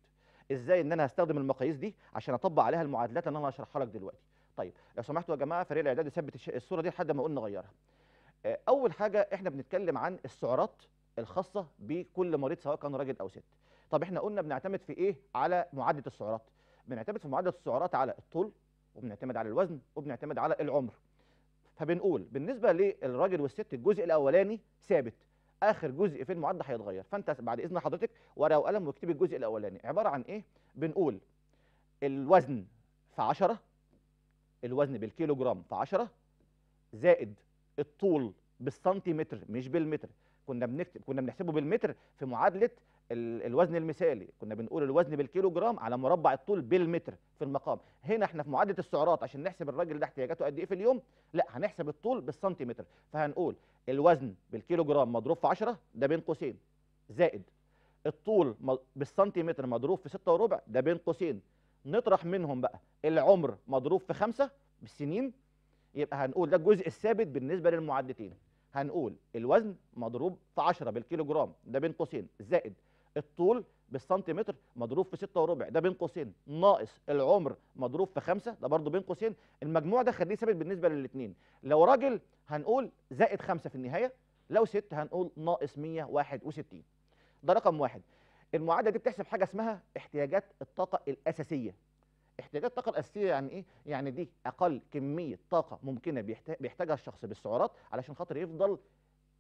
إزاي إن أنا هستخدم المقاييس دي عشان أطبق عليها المعادلات اللي أنا هشرحها لك دلوقتي. طيب لو سمحتوا يا جماعة فريق الاعداد يثبت الصورة دي لحد ما أقول نغيرها. آه، أول حاجة إحنا بنتكلم عن السعرات الخاصة بكل مريض سواء كان راجل أو ست. طب إحنا قلنا بنعتمد في إيه؟ على معادلة السعرات. بنعتمد في معادلة السعرات على الطول وبنعتمد على الوزن وبنعتمد على العمر. فبنقول بالنسبة للراجل والست الجزء الأولاني ثابت. آخر جزء في المعادله هيتغير. فأنت بعد إذن حضرتك ورقة وقلم واكتبي الجزء الأولاني. عبارة عن إيه؟ بنقول الوزن في 10 الوزن بالكيلو جرام في 10 زائد الطول بالسنتيمتر مش بالمتر. كنا بنكتب كنا بنحسبه بالمتر في معادلة الوزن المثالي. كنا بنقول الوزن بالكيلو جرام على مربع الطول بالمتر في المقام. هنا إحنا في معادله السعرات عشان نحسب الراجل ده احتياجاته قد إيه في اليوم لا هنحسب الطول بالسنتيمتر. فهنقول الوزن بالكيلو جرام مضروب في 10 ده بين قوسين. زائد الطول بالسنتيمتر مضروب في 6 وربع ده بين قوسين. نطرح منهم بقى العمر مضروب في 5 بالسنين يبقى هنقول ده الجزء الثابت بالنسبة للمعدتين. هنقول الوزن مضروب في 10 بالكيلو جرام ده بين قوسين. زائد الطول بالسنتيمتر مضروب في 6 وربع ده بين قوسين. ناقص العمر مضروب في 5 ده برضه بين قوسين. المجموع ده خليه ثابت بالنسبة للاثنين لو راجل هنقول زائد 5 في النهاية لو ست هنقول ناقص 161 ده رقم واحد. المعادلة دي بتحسب حاجة اسمها احتياجات الطاقة الأساسية. احتياجات الطاقة الأساسية يعني إيه؟ يعني دي أقل كمية طاقة ممكنة بيحت- بيحتاجها الشخص بالسعرات علشان خاطر يفضل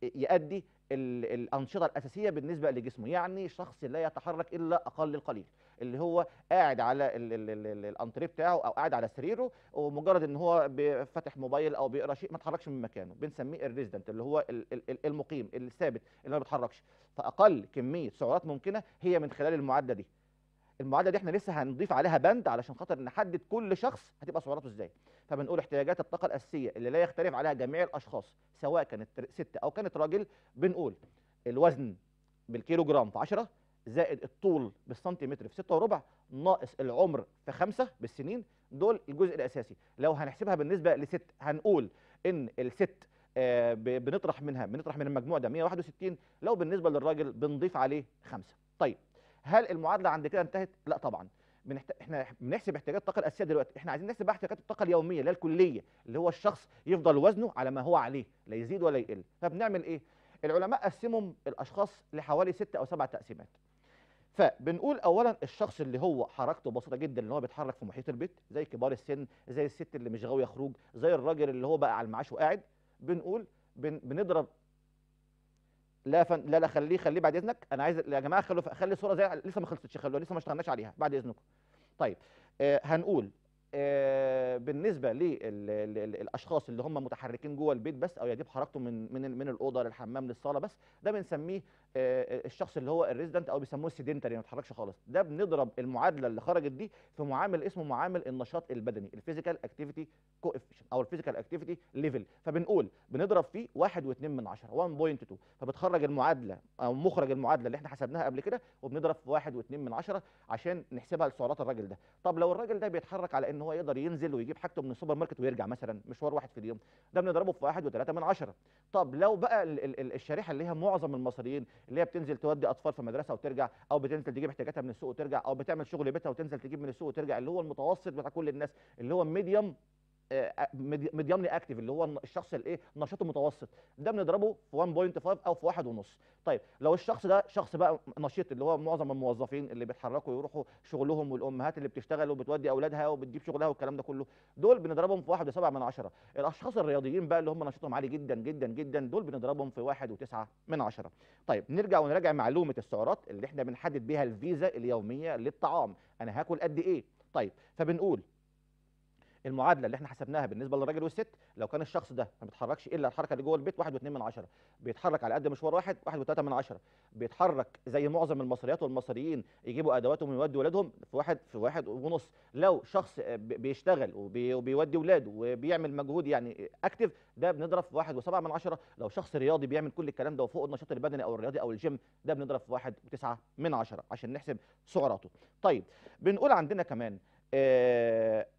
يؤدي ال- الأنشطة الأساسية بالنسبة لجسمه يعني شخص لا يتحرك إلا أقل القليل اللي هو قاعد على ال- ال- ال- ال- الانتريه بتاعه أو قاعد على سريره ومجرد إن هو فاتح موبايل أو بيقرأ شيء ما اتحركش من مكانه بنسميه الريزيدنت اللي هو ال- ال- ال- المقيم الثابت اللي ما بيتحركش. فأقل كمية سعرات ممكنة هي من خلال المعادلة دي. المعادلة دي إحنا لسه هنضيف عليها بند علشان خاطر نحدد كل شخص هتبقى سعراته إزاي. فبنقول احتياجات الطاقة الأساسية اللي لا يختلف عليها جميع الأشخاص سواء كانت ست أو كانت راجل بنقول الوزن بالكيلو جرام في 10 زائد الطول بالسنتيمتر في 6 وربع ناقص العمر في 5 بالسنين دول الجزء الأساسي. لو هنحسبها بالنسبة لست هنقول إن الست آه، بنطرح منها بنطرح من المجموع ده 161 لو بالنسبة للراجل بنضيف عليه 5 طيب هل المعادلة عند كده انتهت؟ لا طبعا. بنحت... إحنا بنحسب احتياجات الطاقة الأساسية دلوقتي. إحنا عايزين نحسب احتياجات الطاقة اليومية اللي هي الكلية اللي هو الشخص يفضل وزنه على ما هو عليه لا يزيد ولا يقل. فبنعمل إيه؟ العلماء قسموا الأشخاص لحوالي ست أو سبع تقسيمات. فبنقول اولا الشخص اللي هو حركته بسيطة جدا اللي هو بيتحرك في محيط البيت زي كبار السن زي الست اللي مش غاوية خروج زي الراجل اللي هو بقى على المعاش وقاعد. بنقول بن... بنضرب لا فن... لا لا خليه خليه بعد إذنك. أنا عايز يا جماعة خلوا خلي الصورة زي لسه ما خلصتش خلوها لسه ما اشتغلناش عليها. بعد إذنكم. طيب آه هنقول بالنسبة للأشخاص اللي هم متحركين جوه البيت بس أو يجيب حركته من من من الأوضة للحمام للصالة بس ده بنسميه آه الشخص اللي هو ال resident أو بيسموه ال sedentary ما بيتحركش خالص. ده بنضرب المعادلة اللي خرجت دي في معامل اسمه معامل النشاط البدني ال physical activity coefficient أو ال physical activity level فبنقول بنضرب فيه 1.2 من 10 1.2 فبتخرج المعادلة أو مخرج المعادلة اللي إحنا حسبناها قبل كده وبنضرب في 1.2 من 10 عشان نحسبها لسعرات الراجل ده. طب لو الراجل ده بيتحرك على إن هو يقدر ينزل ويجيب حاجته من السوبر ماركت ويرجع مثلا مشوار واحد في اليوم. ده بنضربه في 1.3 من 10 طب لو بقى ال- ال- الشريحة اللي هي معظم المصريين اللي هي بتنزل تودي أطفال في مدرسة وترجع أو بتنزل تجيب احتياجاتها من السوق وترجع أو بتعمل شغل بيتها وتنزل تجيب من السوق وترجع اللي هو المتوسط بتاع كل الناس اللي هو medium mediumly active اللي هو الشخص الايه نشاطه متوسط ده بنضربه في 1.5 أو في واحد ونص. طيب لو الشخص ده شخص بقى نشيط اللي هو معظم الموظفين اللي بيتحركوا يروحوا شغلهم والأمهات اللي بتشتغل وبتودي أولادها وبتجيب شغلها والكلام ده كله دول بنضربهم في 1.7 من 10 الأشخاص الرياضيين بقى اللي هم نشاطهم عالي جدا جدا جدا دول بنضربهم في 1.9 من 10 طيب نرجع ونراجع معلومة السعرات اللي إحنا بنحدد بيها الفيزا اليومية للطعام. أنا هاكل قد إيه؟ طيب فبنقول المعادلة اللي إحنا حسبناها بالنسبة للراجل والست لو كان الشخص ده ما بيتحركش إلا الحركة اللي جوه البيت 1.2 من عشرة. بيتحرك على قد مشوار واحد 1.3 من عشرة. بيتحرك زي معظم المصريات والمصريين يجيبوا أدواتهم ويودوا ولادهم في واحد في واحد ونص. لو شخص بي- بيشتغل وبي- وبيودي ولاده وبيعمل مجهود يعني أكتف ده بنضرب في واحد وسبعة من عشرة. لو شخص رياضي بيعمل كل الكلام ده وفوق النشاط البدني أو الرياضي أو الجيم ده بنضرب في واحد وتسعة من عشرة عشان نحسب سعراته. طيب بنقول عندنا كمان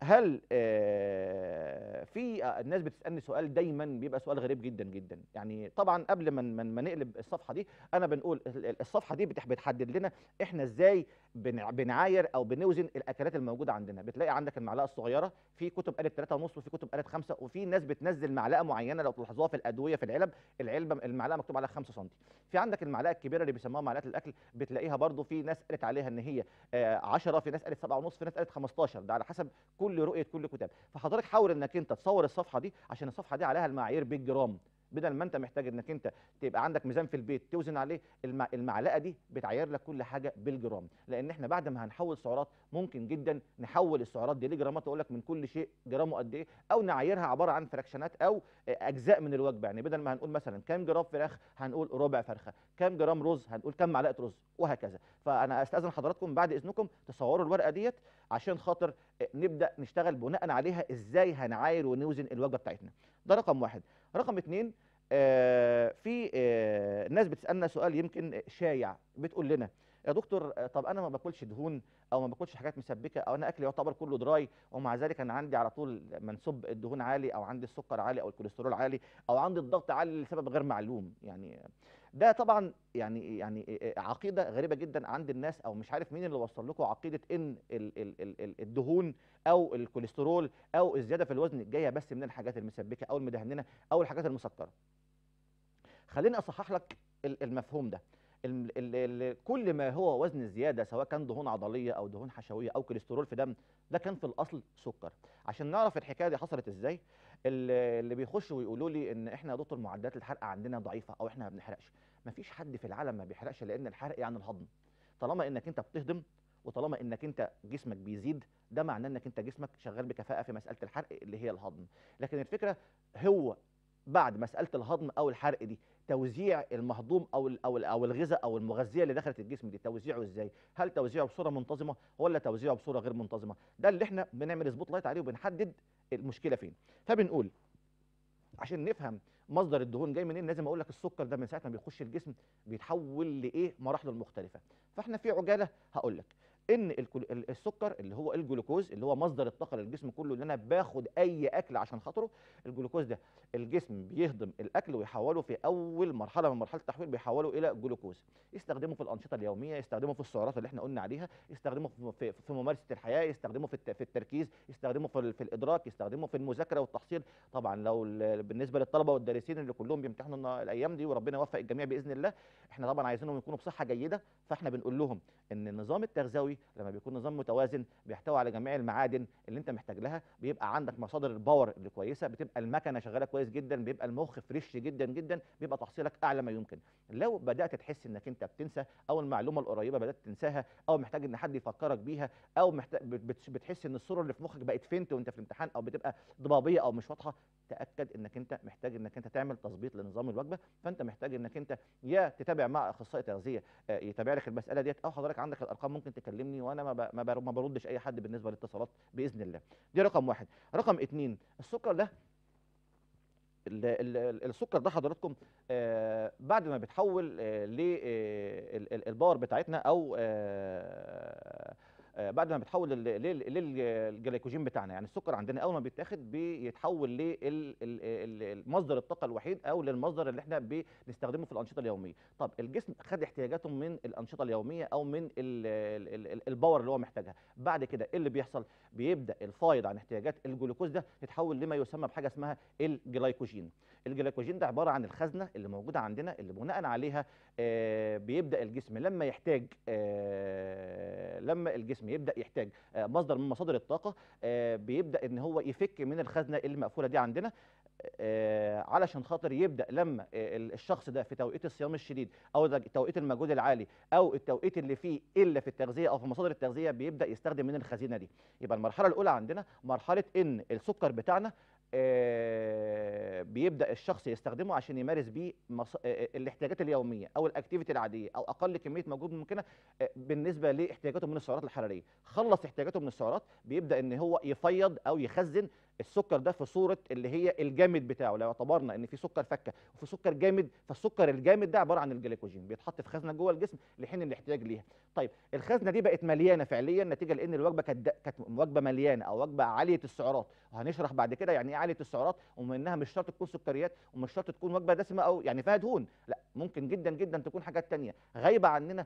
هل آه، في آه، الناس بتسألني سؤال دايما بيبقى سؤال غريب جدا جدا. يعني طبعا قبل ما ما نقلب الصفحة دي أنا بنقول ال- ال- الصفحة دي بتح- بتحدد لنا إحنا إزاي بنع- بنعاير أو بنوزن الأكلات الموجودة عندنا. بتلاقي عندك المعلقة الصغيرة في كتب قالت 3 ونص وفي كتب قالت 5 وفي ناس بتنزل معلقة معينة لو تلاحظوها في الأدوية في العلب العلبة المعلقة مكتوب عليها 5 سم في عندك المعلقة الكبيرة اللي بيسموها معلقة الأكل بتلاقيها برضو في ناس قالت عليها إن هي 10 في ناس قالت 7 ونص في ناس قالت 15 ده على حسب كل رؤية كل كتاب. فحضرتك حاول إنك أنت تصور الصفحة دي عشان الصفحة دي عليها المعايير بالجرام. بدل ما أنت محتاج إنك أنت تبقى عندك ميزان في البيت توزن عليه المع... المعلقة دي بتعير لك كل حاجة بالجرام. لأن إحنا بعد ما هنحول سعرات ممكن جدا نحول السعرات دي لجرامات أقول لك من كل شيء جرامه قد إيه أو نعايرها عبارة عن fractionات أو أجزاء من الوجبة. يعني بدل ما هنقول مثلا كام جرام فراخ هنقول ربع فرخة. كام جرام رز هنقول كام معلقة رز وهكذا. فأنا أستأذن حضراتكم بعد إذنكم تصوروا الورقة ديت عشان خاطر نبدأ نشتغل بناء عليها إزاي هنعاير ونوزن الوجبة بتاعتنا. ده رقم واحد. رقم اتنين آه في آه ناس بتسألنا سؤال يمكن شايع بتقول لنا يا دكتور آه، طب أنا ما باكلش دهون أو ما باكلش حاجات مسبكة أو أنا أكلي يعتبر كله dry ومع ذلك أنا عندي على طول منسوب الدهون عالي أو عندي السكر عالي أو الكوليسترول عالي أو عندي الضغط عالي لسبب غير معلوم. يعني ده طبعا يعني يعني عقيدة غريبة جدا عند الناس أو مش عارف مين اللي وصل لكم عقيدة إن ال ال ال ال الدهون أو الكوليسترول أو الزيادة في الوزن جاية بس من الحاجات المسبكة أو المدهننة أو الحاجات المسكرة. خليني أصحح لك ال- المفهوم ده. كل ما هو وزن زيادة سواء كان دهون عضلية أو دهون حشوية أو كوليسترول في دم ده كان في الأصل سكر. عشان نعرف الحكاية دي حصلت إزاي اللي بيخشوا ويقولوا لي إن إحنا يا دكتور معدلات الحرق عندنا ضعيفة أو إحنا ما بنحرقش. مفيش حد في العالم ما بيحرقش لأن الحرق يعني الهضم. طالما إنك أنت بتهضم وطالما إنك أنت جسمك بيزيد ده معناه إنك أنت جسمك شغال بكفاءة في مسألة الحرق اللي هي الهضم. لكن الفكرة هو بعد مسألة الهضم أو الحرق دي توزيع المهضوم أو أو أو الغذاء أو المغذية اللي دخلت الجسم دي توزيعه إزاي؟ هل توزيعه بصورة منتظمة ولا توزيعه بصورة غير منتظمة؟ ده اللي إحنا بنعمل spotlight عليه وبنحدد المشكلة فين. فبنقول عشان نفهم مصدر الدهون جاي منين لازم أقول لك السكر ده من ساعة ما بيخش الجسم بيتحول لإيه؟ مراحله المختلفة. فإحنا في عجالة هقول لك. إن السكر اللي هو الجلوكوز اللي هو مصدر الطاقة للجسم كله اللي أنا باخد أي أكل عشان خاطره الجلوكوز ده الجسم بيهضم الأكل ويحوله في أول مرحلة من مرحلة التحويل بيحوله إلى جلوكوز. يستخدمه في الأنشطة اليومية يستخدمه في السعرات اللي إحنا قلنا عليها يستخدمه في, في, ممارسة الحياة يستخدمه في, في التركيز يستخدمه في, في الإدراك يستخدمه في المذاكرة والتحصيل. طبعا لو ال- بالنسبة للطلبة والدارسين اللي كلهم بيمتحنوا الأيام دي وربنا يوفق الجميع بإذن الله إحنا طبعا عايزينهم يكونوا بصحة جيدة فإحنا بنقول لهم إن النظام التغذوي لما بيكون نظام متوازن بيحتوي على جميع المعادن اللي انت محتاج لها بيبقى عندك مصادر ال power اللي كويسة بتبقى المكنة شغالة كويس جدا بيبقى المخ fresh جدا جدا بيبقى تحصيلك أعلى ما يمكن. لو بدأت تحس إنك أنت بتنسى أو المعلومة القريبة بدأت تنساها أو محتاج إن حد يفكرك بيها أو محتاج بت- بت- بتحس إن الصورة اللي في مخك بقت فينت وأنت في الامتحان أو بتبقى ضبابية أو مش واضحة تأكد إنك أنت محتاج إنك أنت تعمل تظبيط لنظام الوجبة. فأنت محتاج إنك أنت يا تتابع مع أخصائي تغذية آه، يتابع لك المسألة ديت أو حضرتك عندك الأرقام ممكن تكلمني وأنا ما ما بر- ما بردش أي حد بالنسبة للاتصالات بإذن الله. دي رقم واحد. رقم اتنين السكر ده ال- ال- ال- السكر ده حضراتكم آه، بعد ما بيتحول لل power بتاعتنا أو آه، آه، بعد ما بيتحول لل- لل- للجلايكوجين بتاعنا يعني السكر عندنا أول ما بيتاخد بيتحول لمصدر الطاقة الوحيد أو للمصدر اللي إحنا بنستخدمه في الأنشطة اليومية. طب الجسم خد احتياجاته من الأنشطة اليومية أو من ال- ال- ال- ال- ال power اللي هو محتاجها. بعد كده إيه اللي بيحصل؟ بيبدأ الفايض عن احتياجات الجلوكوز ده يتحول لما يسمى بحاجة اسمها الجلايكوجين. الجلايكوجين ده عبارة عن الخزنة اللي موجودة عندنا اللي بناء عليها آه، بيبدأ الجسم لما يحتاج آه، لما الجسم يبدأ يحتاج آه، مصدر من مصادر الطاقة آه، بيبدأ إن هو يفك من الخزنة المقفولة دي عندنا آه، علشان خاطر يبدأ لما آه، ال- الشخص ده في توقيت الصيام الشديد أو توقيت المجهود العالي أو التوقيت اللي فيه إلا في التغذية أو في مصادر التغذية بيبدأ يستخدم من الخزينة دي. يبقى المرحلة الأولى عندنا مرحلة إن السكر بتاعنا آه، بيبدأ الشخص يستخدمه عشان يمارس بيه مص... آه، آه، الاحتياجات اليومية أو ال activity العادية أو أقل كمية مجهود ممكنة آه، بالنسبة لاحتياجاته من السعرات الحرارية. خلص احتياجاته من السعرات بيبدأ إن هو يفيض أو يخزن السكر ده في صورة اللي هي الجامد بتاعه لو اعتبرنا إن في سكر فكة وفي سكر جامد فالسكر الجامد ده عبارة عن الجليكوجين بيتحط في خزنة جوه الجسم لحين الاحتياج ليها. طيب الخزنة دي بقت مليانة فعليا نتيجة لإن الوجبة كانت كانت وجبة مليانة أو وجبة عالية السعرات. وهنشرح بعد كده يعني إيه عالية السعرات ومن إنها مش شرط تكون سكريات ومش شرط تكون وجبة دسمة أو يعني فيها دهون لأ ممكن جدا جدا تكون حاجات تانية. غايبة عننا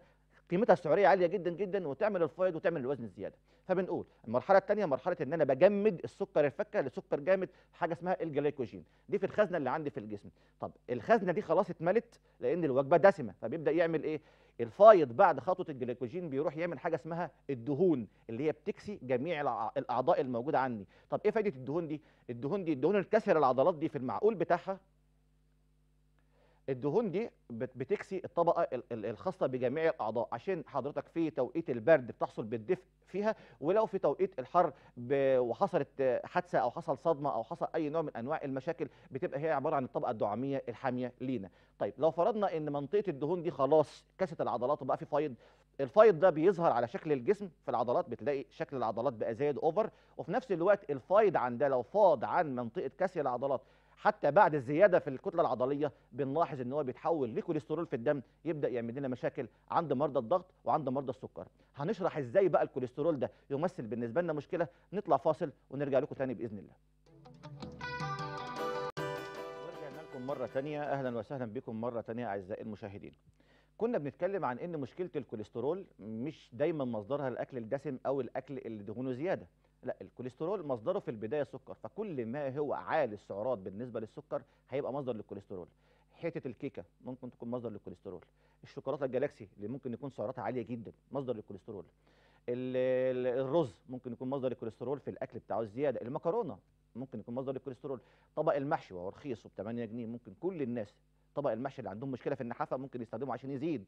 قيمتها السعرية عالية جدا جدا وتعمل الفيض وتعمل الوزن الزيادة. فبنقول المرحلة الثانية مرحلة إن أنا بجمد السكر الفكه لسكر جامد حاجة اسمها الجليكوجين دي في الخزنة اللي عندي في الجسم. طب الخزنة دي خلاص اتملت لأن الوجبة دسمة فبيبدأ يعمل إيه؟ الفايض بعد خطوة الجليكوجين بيروح يعمل حاجة اسمها الدهون اللي هي بتكسي جميع الأعضاء الموجودة عندي. طب إيه فايدة الدهون دي؟ الدهون دي الدهون الكسر العضلات دي في المعقول بتاعها الدهون دي بت- بتكسي الطبقة ال- ال- الخاصة بجميع الأعضاء عشان حضرتك في توقيت البرد بتحصل بالدفء فيها ولو في توقيت الحر وحصلت حادثة أو حصل صدمة أو حصل أي نوع من أنواع المشاكل بتبقى هي عبارة عن الطبقة الدعامية الحامية لينا. طيب لو فرضنا إن منطقة الدهون دي خلاص كست العضلات وبقى في فيض الفيض ده بيظهر على شكل الجسم في العضلات بتلاقي شكل العضلات بقى زايد over وفي نفس الوقت الفيض عن ده لو فاض عن منطقة كسوة العضلات حتى بعد الزيادة في الكتلة العضلية بنلاحظ إن هو بيتحول لكوليسترول في الدم يبدأ يعمل لنا مشاكل عند مرضى الضغط وعند مرضى السكر. هنشرح إزاي بقى الكوليسترول ده يمثل بالنسبة لنا مشكلة؟ نطلع فاصل ونرجع لكم تاني بإذن الله. ورجعنا لكم مرة تانية. أهلا وسهلا بكم مرة تانية أعزائي المشاهدين. كنا بنتكلم عن إن مشكلة الكوليسترول مش دايما مصدرها الأكل الدسم أو الأكل اللي دهونه زيادة. لا الكوليسترول مصدره في البداية السكر فكل ما هو عالي السعرات بالنسبة للسكر هيبقى مصدر للكوليسترول. حتة الكيكة ممكن تكون مصدر للكوليسترول. الشوكولاتة ال Galaxy اللي ممكن يكون سعراتها عالية جدا مصدر للكوليسترول. ال- ال- الرز ممكن يكون مصدر للكوليسترول في الأكل بتاعه الزيادة. المكرونة ممكن يكون مصدر للكوليسترول. طبق المحشي وهو رخيص وب 8 جنيه ممكن كل الناس طبق المحشي اللي عندهم مشكلة في النحافة ممكن يستخدمه عشان يزيد.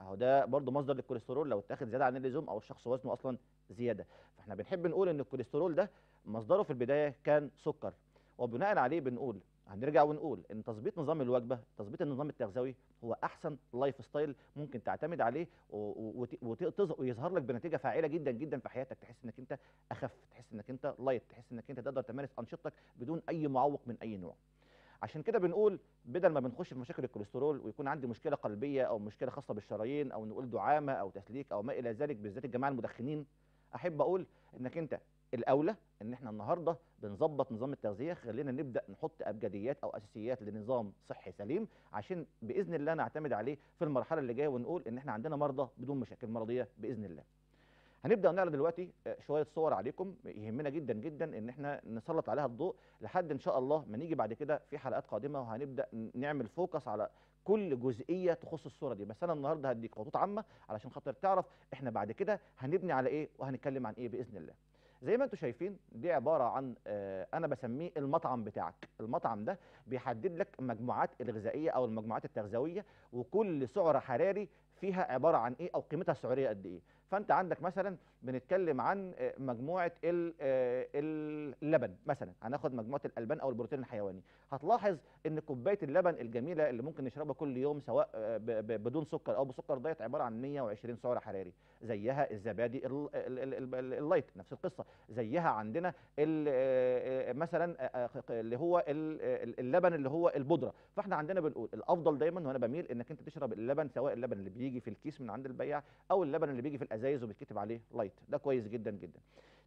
أهو ده برضه مصدر للكوليسترول لو اتاخد زيادة عن اللزوم أو الشخص وزنه أصلا زيادة. فإحنا بنحب نقول إن الكوليسترول ده مصدره في البداية كان سكر. وبناء عليه بنقول هنرجع ونقول إن تظبيط نظام الوجبة تظبيط النظام التغذوي هو أحسن lifestyle ممكن تعتمد عليه ويظهر لك بنتيجة فاعلة جدا جدا في حياتك. تحس إنك أنت أخف تحس إنك أنت light تحس إنك أنت تقدر تمارس أنشطتك بدون أي معوق من أي نوع. عشان كده بنقول بدل ما بنخش في مشاكل الكوليسترول ويكون عندي مشكلة قلبية أو مشكلة خاصة بالشرايين أو نقول دعامة أو تسليك أو ما إلى ذلك بالذات الجماعة المدخنين أحب أقول إنك أنت الأولى إن إحنا النهارده بنظبط نظام التغذية خلينا نبدأ نحط أبجديات أو أساسيات لنظام صحي سليم عشان بإذن الله نعتمد عليه في المرحلة اللي جاية ونقول إن إحنا عندنا مرضى بدون مشاكل مرضية بإذن الله. هنبدأ نعرض دلوقتي آه، شوية صور عليكم يهمنا جدا جدا إن إحنا نسلط عليها الضوء لحد إن شاء الله ما نيجي بعد كده في حلقات قادمة وهنبدأ نعمل فوكس على كل جزئية تخص الصورة دي. بس أنا النهارده هديك خطوط عامة علشان خاطر تعرف إحنا بعد كده هنبني على إيه وهنتكلم عن إيه بإذن الله. زي ما أنتم شايفين دي عبارة عن آه، أنا بسميه المطعم بتاعك. المطعم ده بيحدد لك المجموعات الغذائية أو المجموعات التغذوية وكل سعر حراري فيها عبارة عن إيه أو قيمتها السعرية قد إيه. فانت عندك مثلا بنتكلم عن آه، مجموعة آه، اللبن مثلا. هناخد مجموعة الألبان أو البروتين الحيواني. هتلاحظ إن كوباية اللبن الجميلة اللي ممكن نشربها كل يوم سواء آه، بدون سكر أو بسكر diet عبارة عن 120 سعر حراري. زيها الزبادي ال- ال- ال- ال- ال- ال light نفس القصة. زيها عندنا مثلا اللي هو ال- اللبن اللي هو البودرة. فإحنا عندنا بنقول الأفضل دايما وأنا بميل إنك أنت تشرب اللبن سواء اللبن اللي بيجي في الكيس من عند البياع أو اللبن اللي بيجي في الأزايز وبيتكتب عليه light ده كويس جدا جدا.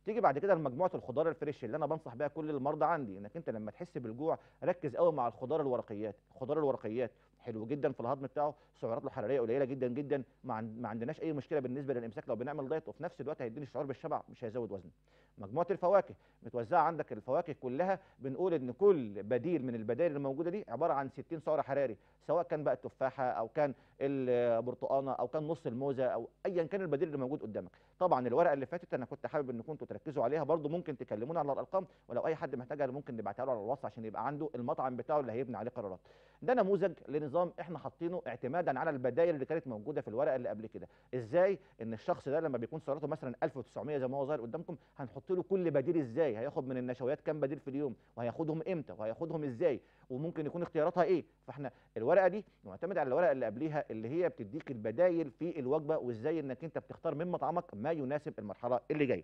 تيجي بعد كده لمجموعة الخضار ال fresh اللي أنا بنصح بيها كل المرضى عندي إنك أنت لما تحس بالجوع ركز قوي مع الخضار الورقيات الخضار الورقيات. حلو جدا في الهضم بتاعه سعراته الحرارية قليلة جدا جدا ما, عن... ما عندناش أي مشكلة بالنسبة للإمساك. لو بنعمل دايت وفي نفس الوقت هيديني شعور بالشبع مش هيزود وزن مجموعة الفواكه متوزعة عندك الفواكه كلها بنقول إن كل بديل من البدائل الموجوده دي عبارة عن 60 سعر حراري سواء كان بقى التفاحة أو كان البرتقانة أو كان نص الموزة أو ايا كان البديل اللي موجود قدامك. طبعا الورقة اللي فاتت أنا كنت حابب إن كنتوا تركزوا عليها برضو ممكن تكلمونا على الأرقام ولو أي حد محتاجها ممكن نبعتها له على الواتس عشان يبقى عنده المطعم بتاعه اللي هيبني عليه قرارات. ده نموذج لنظام إحنا حاطينه اعتمادا على البدائل اللي كانت موجودة في الورقة اللي قبل كده. إزاي ان الشخص ده لما بيكون سعراته مثلا 1900 زي ما هو ظاهر قدامكم هنحط له كل بديل إزاي؟ هياخد من النشويات كام بديل في اليوم؟ وهياخدهم إمتى؟ وهياخدهم إزاي؟ وممكن يكون اختياراتها إيه؟ فاحنا الورقة دي معتمدة على الورقة اللي قبليها اللي هي بتديك البدايل في الوجبة وازاي انك انت بتختار من مطعمك ما يناسب المرحلة اللي جاية.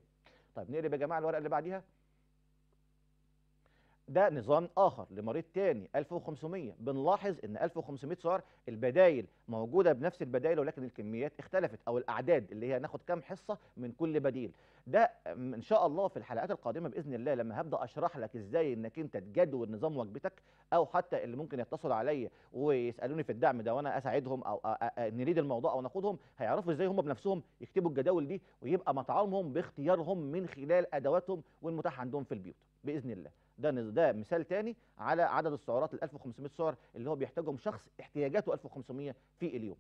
طيب نقلب يا جماعة الورقة اللي بعديها. ده نظام آخر لمريض تاني 1500 بنلاحظ إن 1500 سعر البدايل موجودة بنفس البدايل ولكن الكميات اختلفت أو الأعداد اللي هي ناخد كام حصة من كل بديل. ده إن شاء الله في الحلقات القادمة بإذن الله لما هبدأ أشرح لك إزاي إنك أنت تجدول نظام وجبتك أو حتى اللي ممكن يتصلوا عليا ويسألوني في الدعم ده وأنا أساعدهم أو نريد الموضوع أو ناخدهم هيعرفوا إزاي هم بنفسهم يكتبوا الجداول دي ويبقى مطعمهم باختيارهم من خلال أدواتهم والمتاح عندهم في البيوت. بإذن الله. ده ده مثال تاني على عدد السعرات ال 1500 سعر اللي هو بيحتاجهم شخص احتياجاته 1500 في اليوم.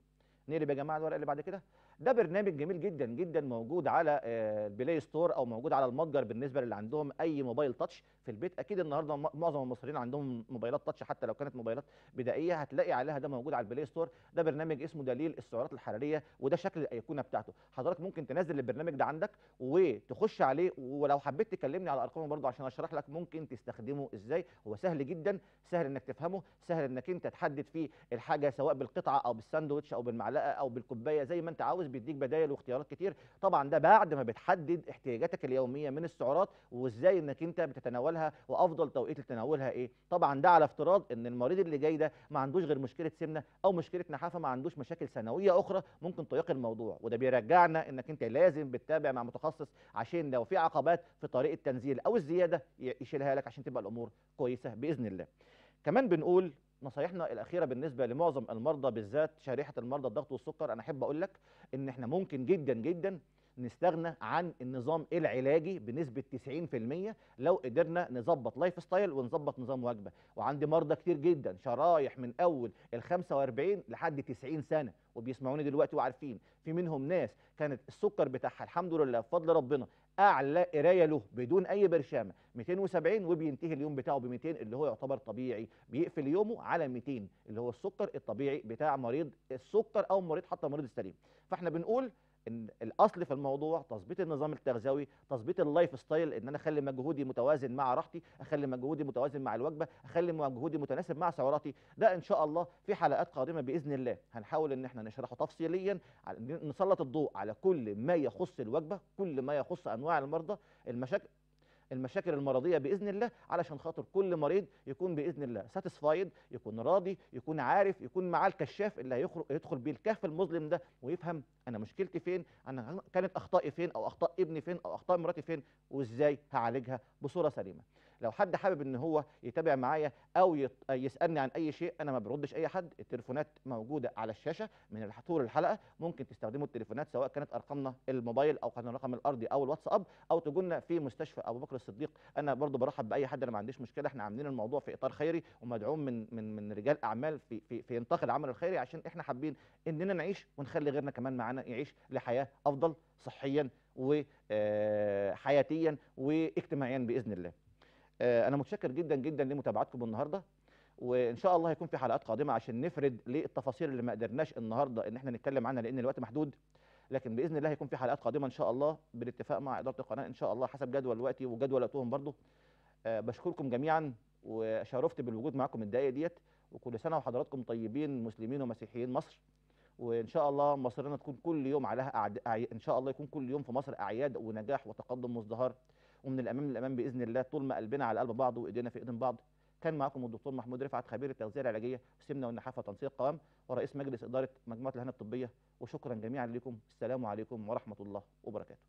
نقلب يا جماعة الورقة اللي بعد كده. ده برنامج جميل جدا جدا موجود على ال Play Store أو موجود على المتجر بالنسبة للي عندهم أي موبايل touch في البيت. أكيد النهارده معظم المصريين عندهم موبايلات touch حتى لو كانت موبايلات بدائية هتلاقي عليها ده موجود على ال Play Store. ده برنامج اسمه دليل السعرات الحرارية وده شكل الأيقونة بتاعته. حضرتك ممكن تنزل البرنامج ده عندك وتخش عليه ولو حبيت تكلمني على أرقامه برضه عشان أشرح لك ممكن تستخدمه إزاي. هو سهل جدا سهل إنك تفهمه سهل إنك أنت تحدد فيه الحاجة سواء بالقطعة أو بالساندوتش أو بالمعلقة أو بالكوباية زي ما أنت عاوز. بيديك بدايل واختيارات كتير. طبعا ده بعد ما بتحدد احتياجاتك اليومية من السعرات وإزاي إنك أنت بتتناولها وأفضل توقيت لتناولها إيه. طبعا ده على افتراض إن المريض اللي جاي ده ما عندوش غير مشكلة سمنة أو مشكلة نحافة ما عندوش مشاكل ثانوية أخرى ممكن تيقي الموضوع. وده بيرجعنا إنك أنت لازم بتتابع مع متخصص عشان لو في عقبات في طريق التنزيل أو الزيادة يشيلها لك عشان تبقى الأمور كويسة بإذن الله. كمان بنقول نصايحنا الأخيرة بالنسبة لمعظم المرضى بالذات شريحة المرضى الضغط والسكر أنا أحب أقول لك إن إحنا ممكن جدا جدا نستغنى عن النظام العلاجي بنسبة 90% لو قدرنا نظبط lifestyle ونظبط نظام وجبة. وعندي مرضى كتير جدا شرايح من أول ال 45 لحد 90 سنة وبيسمعوني دلوقتي وعارفين. في منهم ناس كانت السكر بتاعها الحمد لله بفضل ربنا أعلى قراية له بدون أي برشامة. 270 وبينتهي اليوم بتاعه ب 200 اللي هو يعتبر طبيعي. بيقفل يومه على 200 اللي هو السكر الطبيعي بتاع مريض السكر أو مريض حتى مريض السليم. فإحنا بنقول إن الأصل في الموضوع تظبيط النظام التغذوي تظبيط ال lifestyle إن أنا أخلي مجهودي متوازن مع راحتي أخلي مجهودي متوازن مع الوجبة أخلي مجهودي متناسب مع سعراتي. ده إن شاء الله في حلقات قادمة بإذن الله. هنحاول إن إحنا نشرحه تفصيليا نسلط الضوء على كل ما يخص الوجبة كل ما يخص أنواع المرضى. المشاكل المشاكل المرضية بإذن الله علشان خاطر كل مريض يكون بإذن الله. ساتيسفايد يكون راضي يكون عارف يكون معاه الكشاف اللي هيخرج يدخل بيه الكهف المظلم ده ويفهم أنا مشكلتي فين أنا كانت أخطائي فين أو أخطاء ابني فين أو أخطاء مراتي فين وإزاي هعالجها بصورة سليمة. لو حد حابب إن هو يتابع معايا أو يت... يسألني عن أي شيء أنا ما بردش أي حد التليفونات موجودة على الشاشة من طول الحلقة ممكن تستخدموا التليفونات سواء كانت أرقامنا الموبايل أو كان الرقم الأرضي أو الواتساب أو تجونا في مستشفى أبو بكر الصديق. أنا برضو برحب بأي حد أنا ما عنديش مشكلة إحنا عاملين الموضوع في إطار خيري ومدعوم من من من رجال أعمال في في في نطاق العمل الخيري عشان إحنا حابين إننا نعيش ونخلي غيرنا كمان معانا يعيش لحياة أفضل صحيا وحياتيا واجتماعيا بإذن الله. أنا متشكر جدا جدا لمتابعتكم النهارده وإن شاء الله هيكون في حلقات قادمة عشان نفرد للتفاصيل اللي ما قدرناش النهارده إن إحنا نتكلم عنها لأن الوقت محدود. لكن بإذن الله هيكون في حلقات قادمة إن شاء الله بالاتفاق مع إدارة القناة إن شاء الله حسب جدول وقتي وجدول وقتهم برضو. أه بشكركم جميعا وشرفت بالوجود معكم الدقائق ديت وكل سنة وحضراتكم طيبين مسلمين ومسيحيين مصر. وإن شاء الله مصرنا تكون كل يوم عليها أعد... إن شاء الله يكون كل يوم في مصر أعياد ونجاح وتقدم وازدهار ومن الأمام للأمام بإذن الله طول ما قلبنا على قلب بعض وإيدينا في ايدين بعض. كان معكم الدكتور محمود رفعت خبير التغذية العلاجية والسمنه والنحافة وتنسيق القوام ورئيس مجلس إدارة مجموعة الهنا الطبية. وشكرا جميعا لكم السلام عليكم ورحمة الله وبركاته.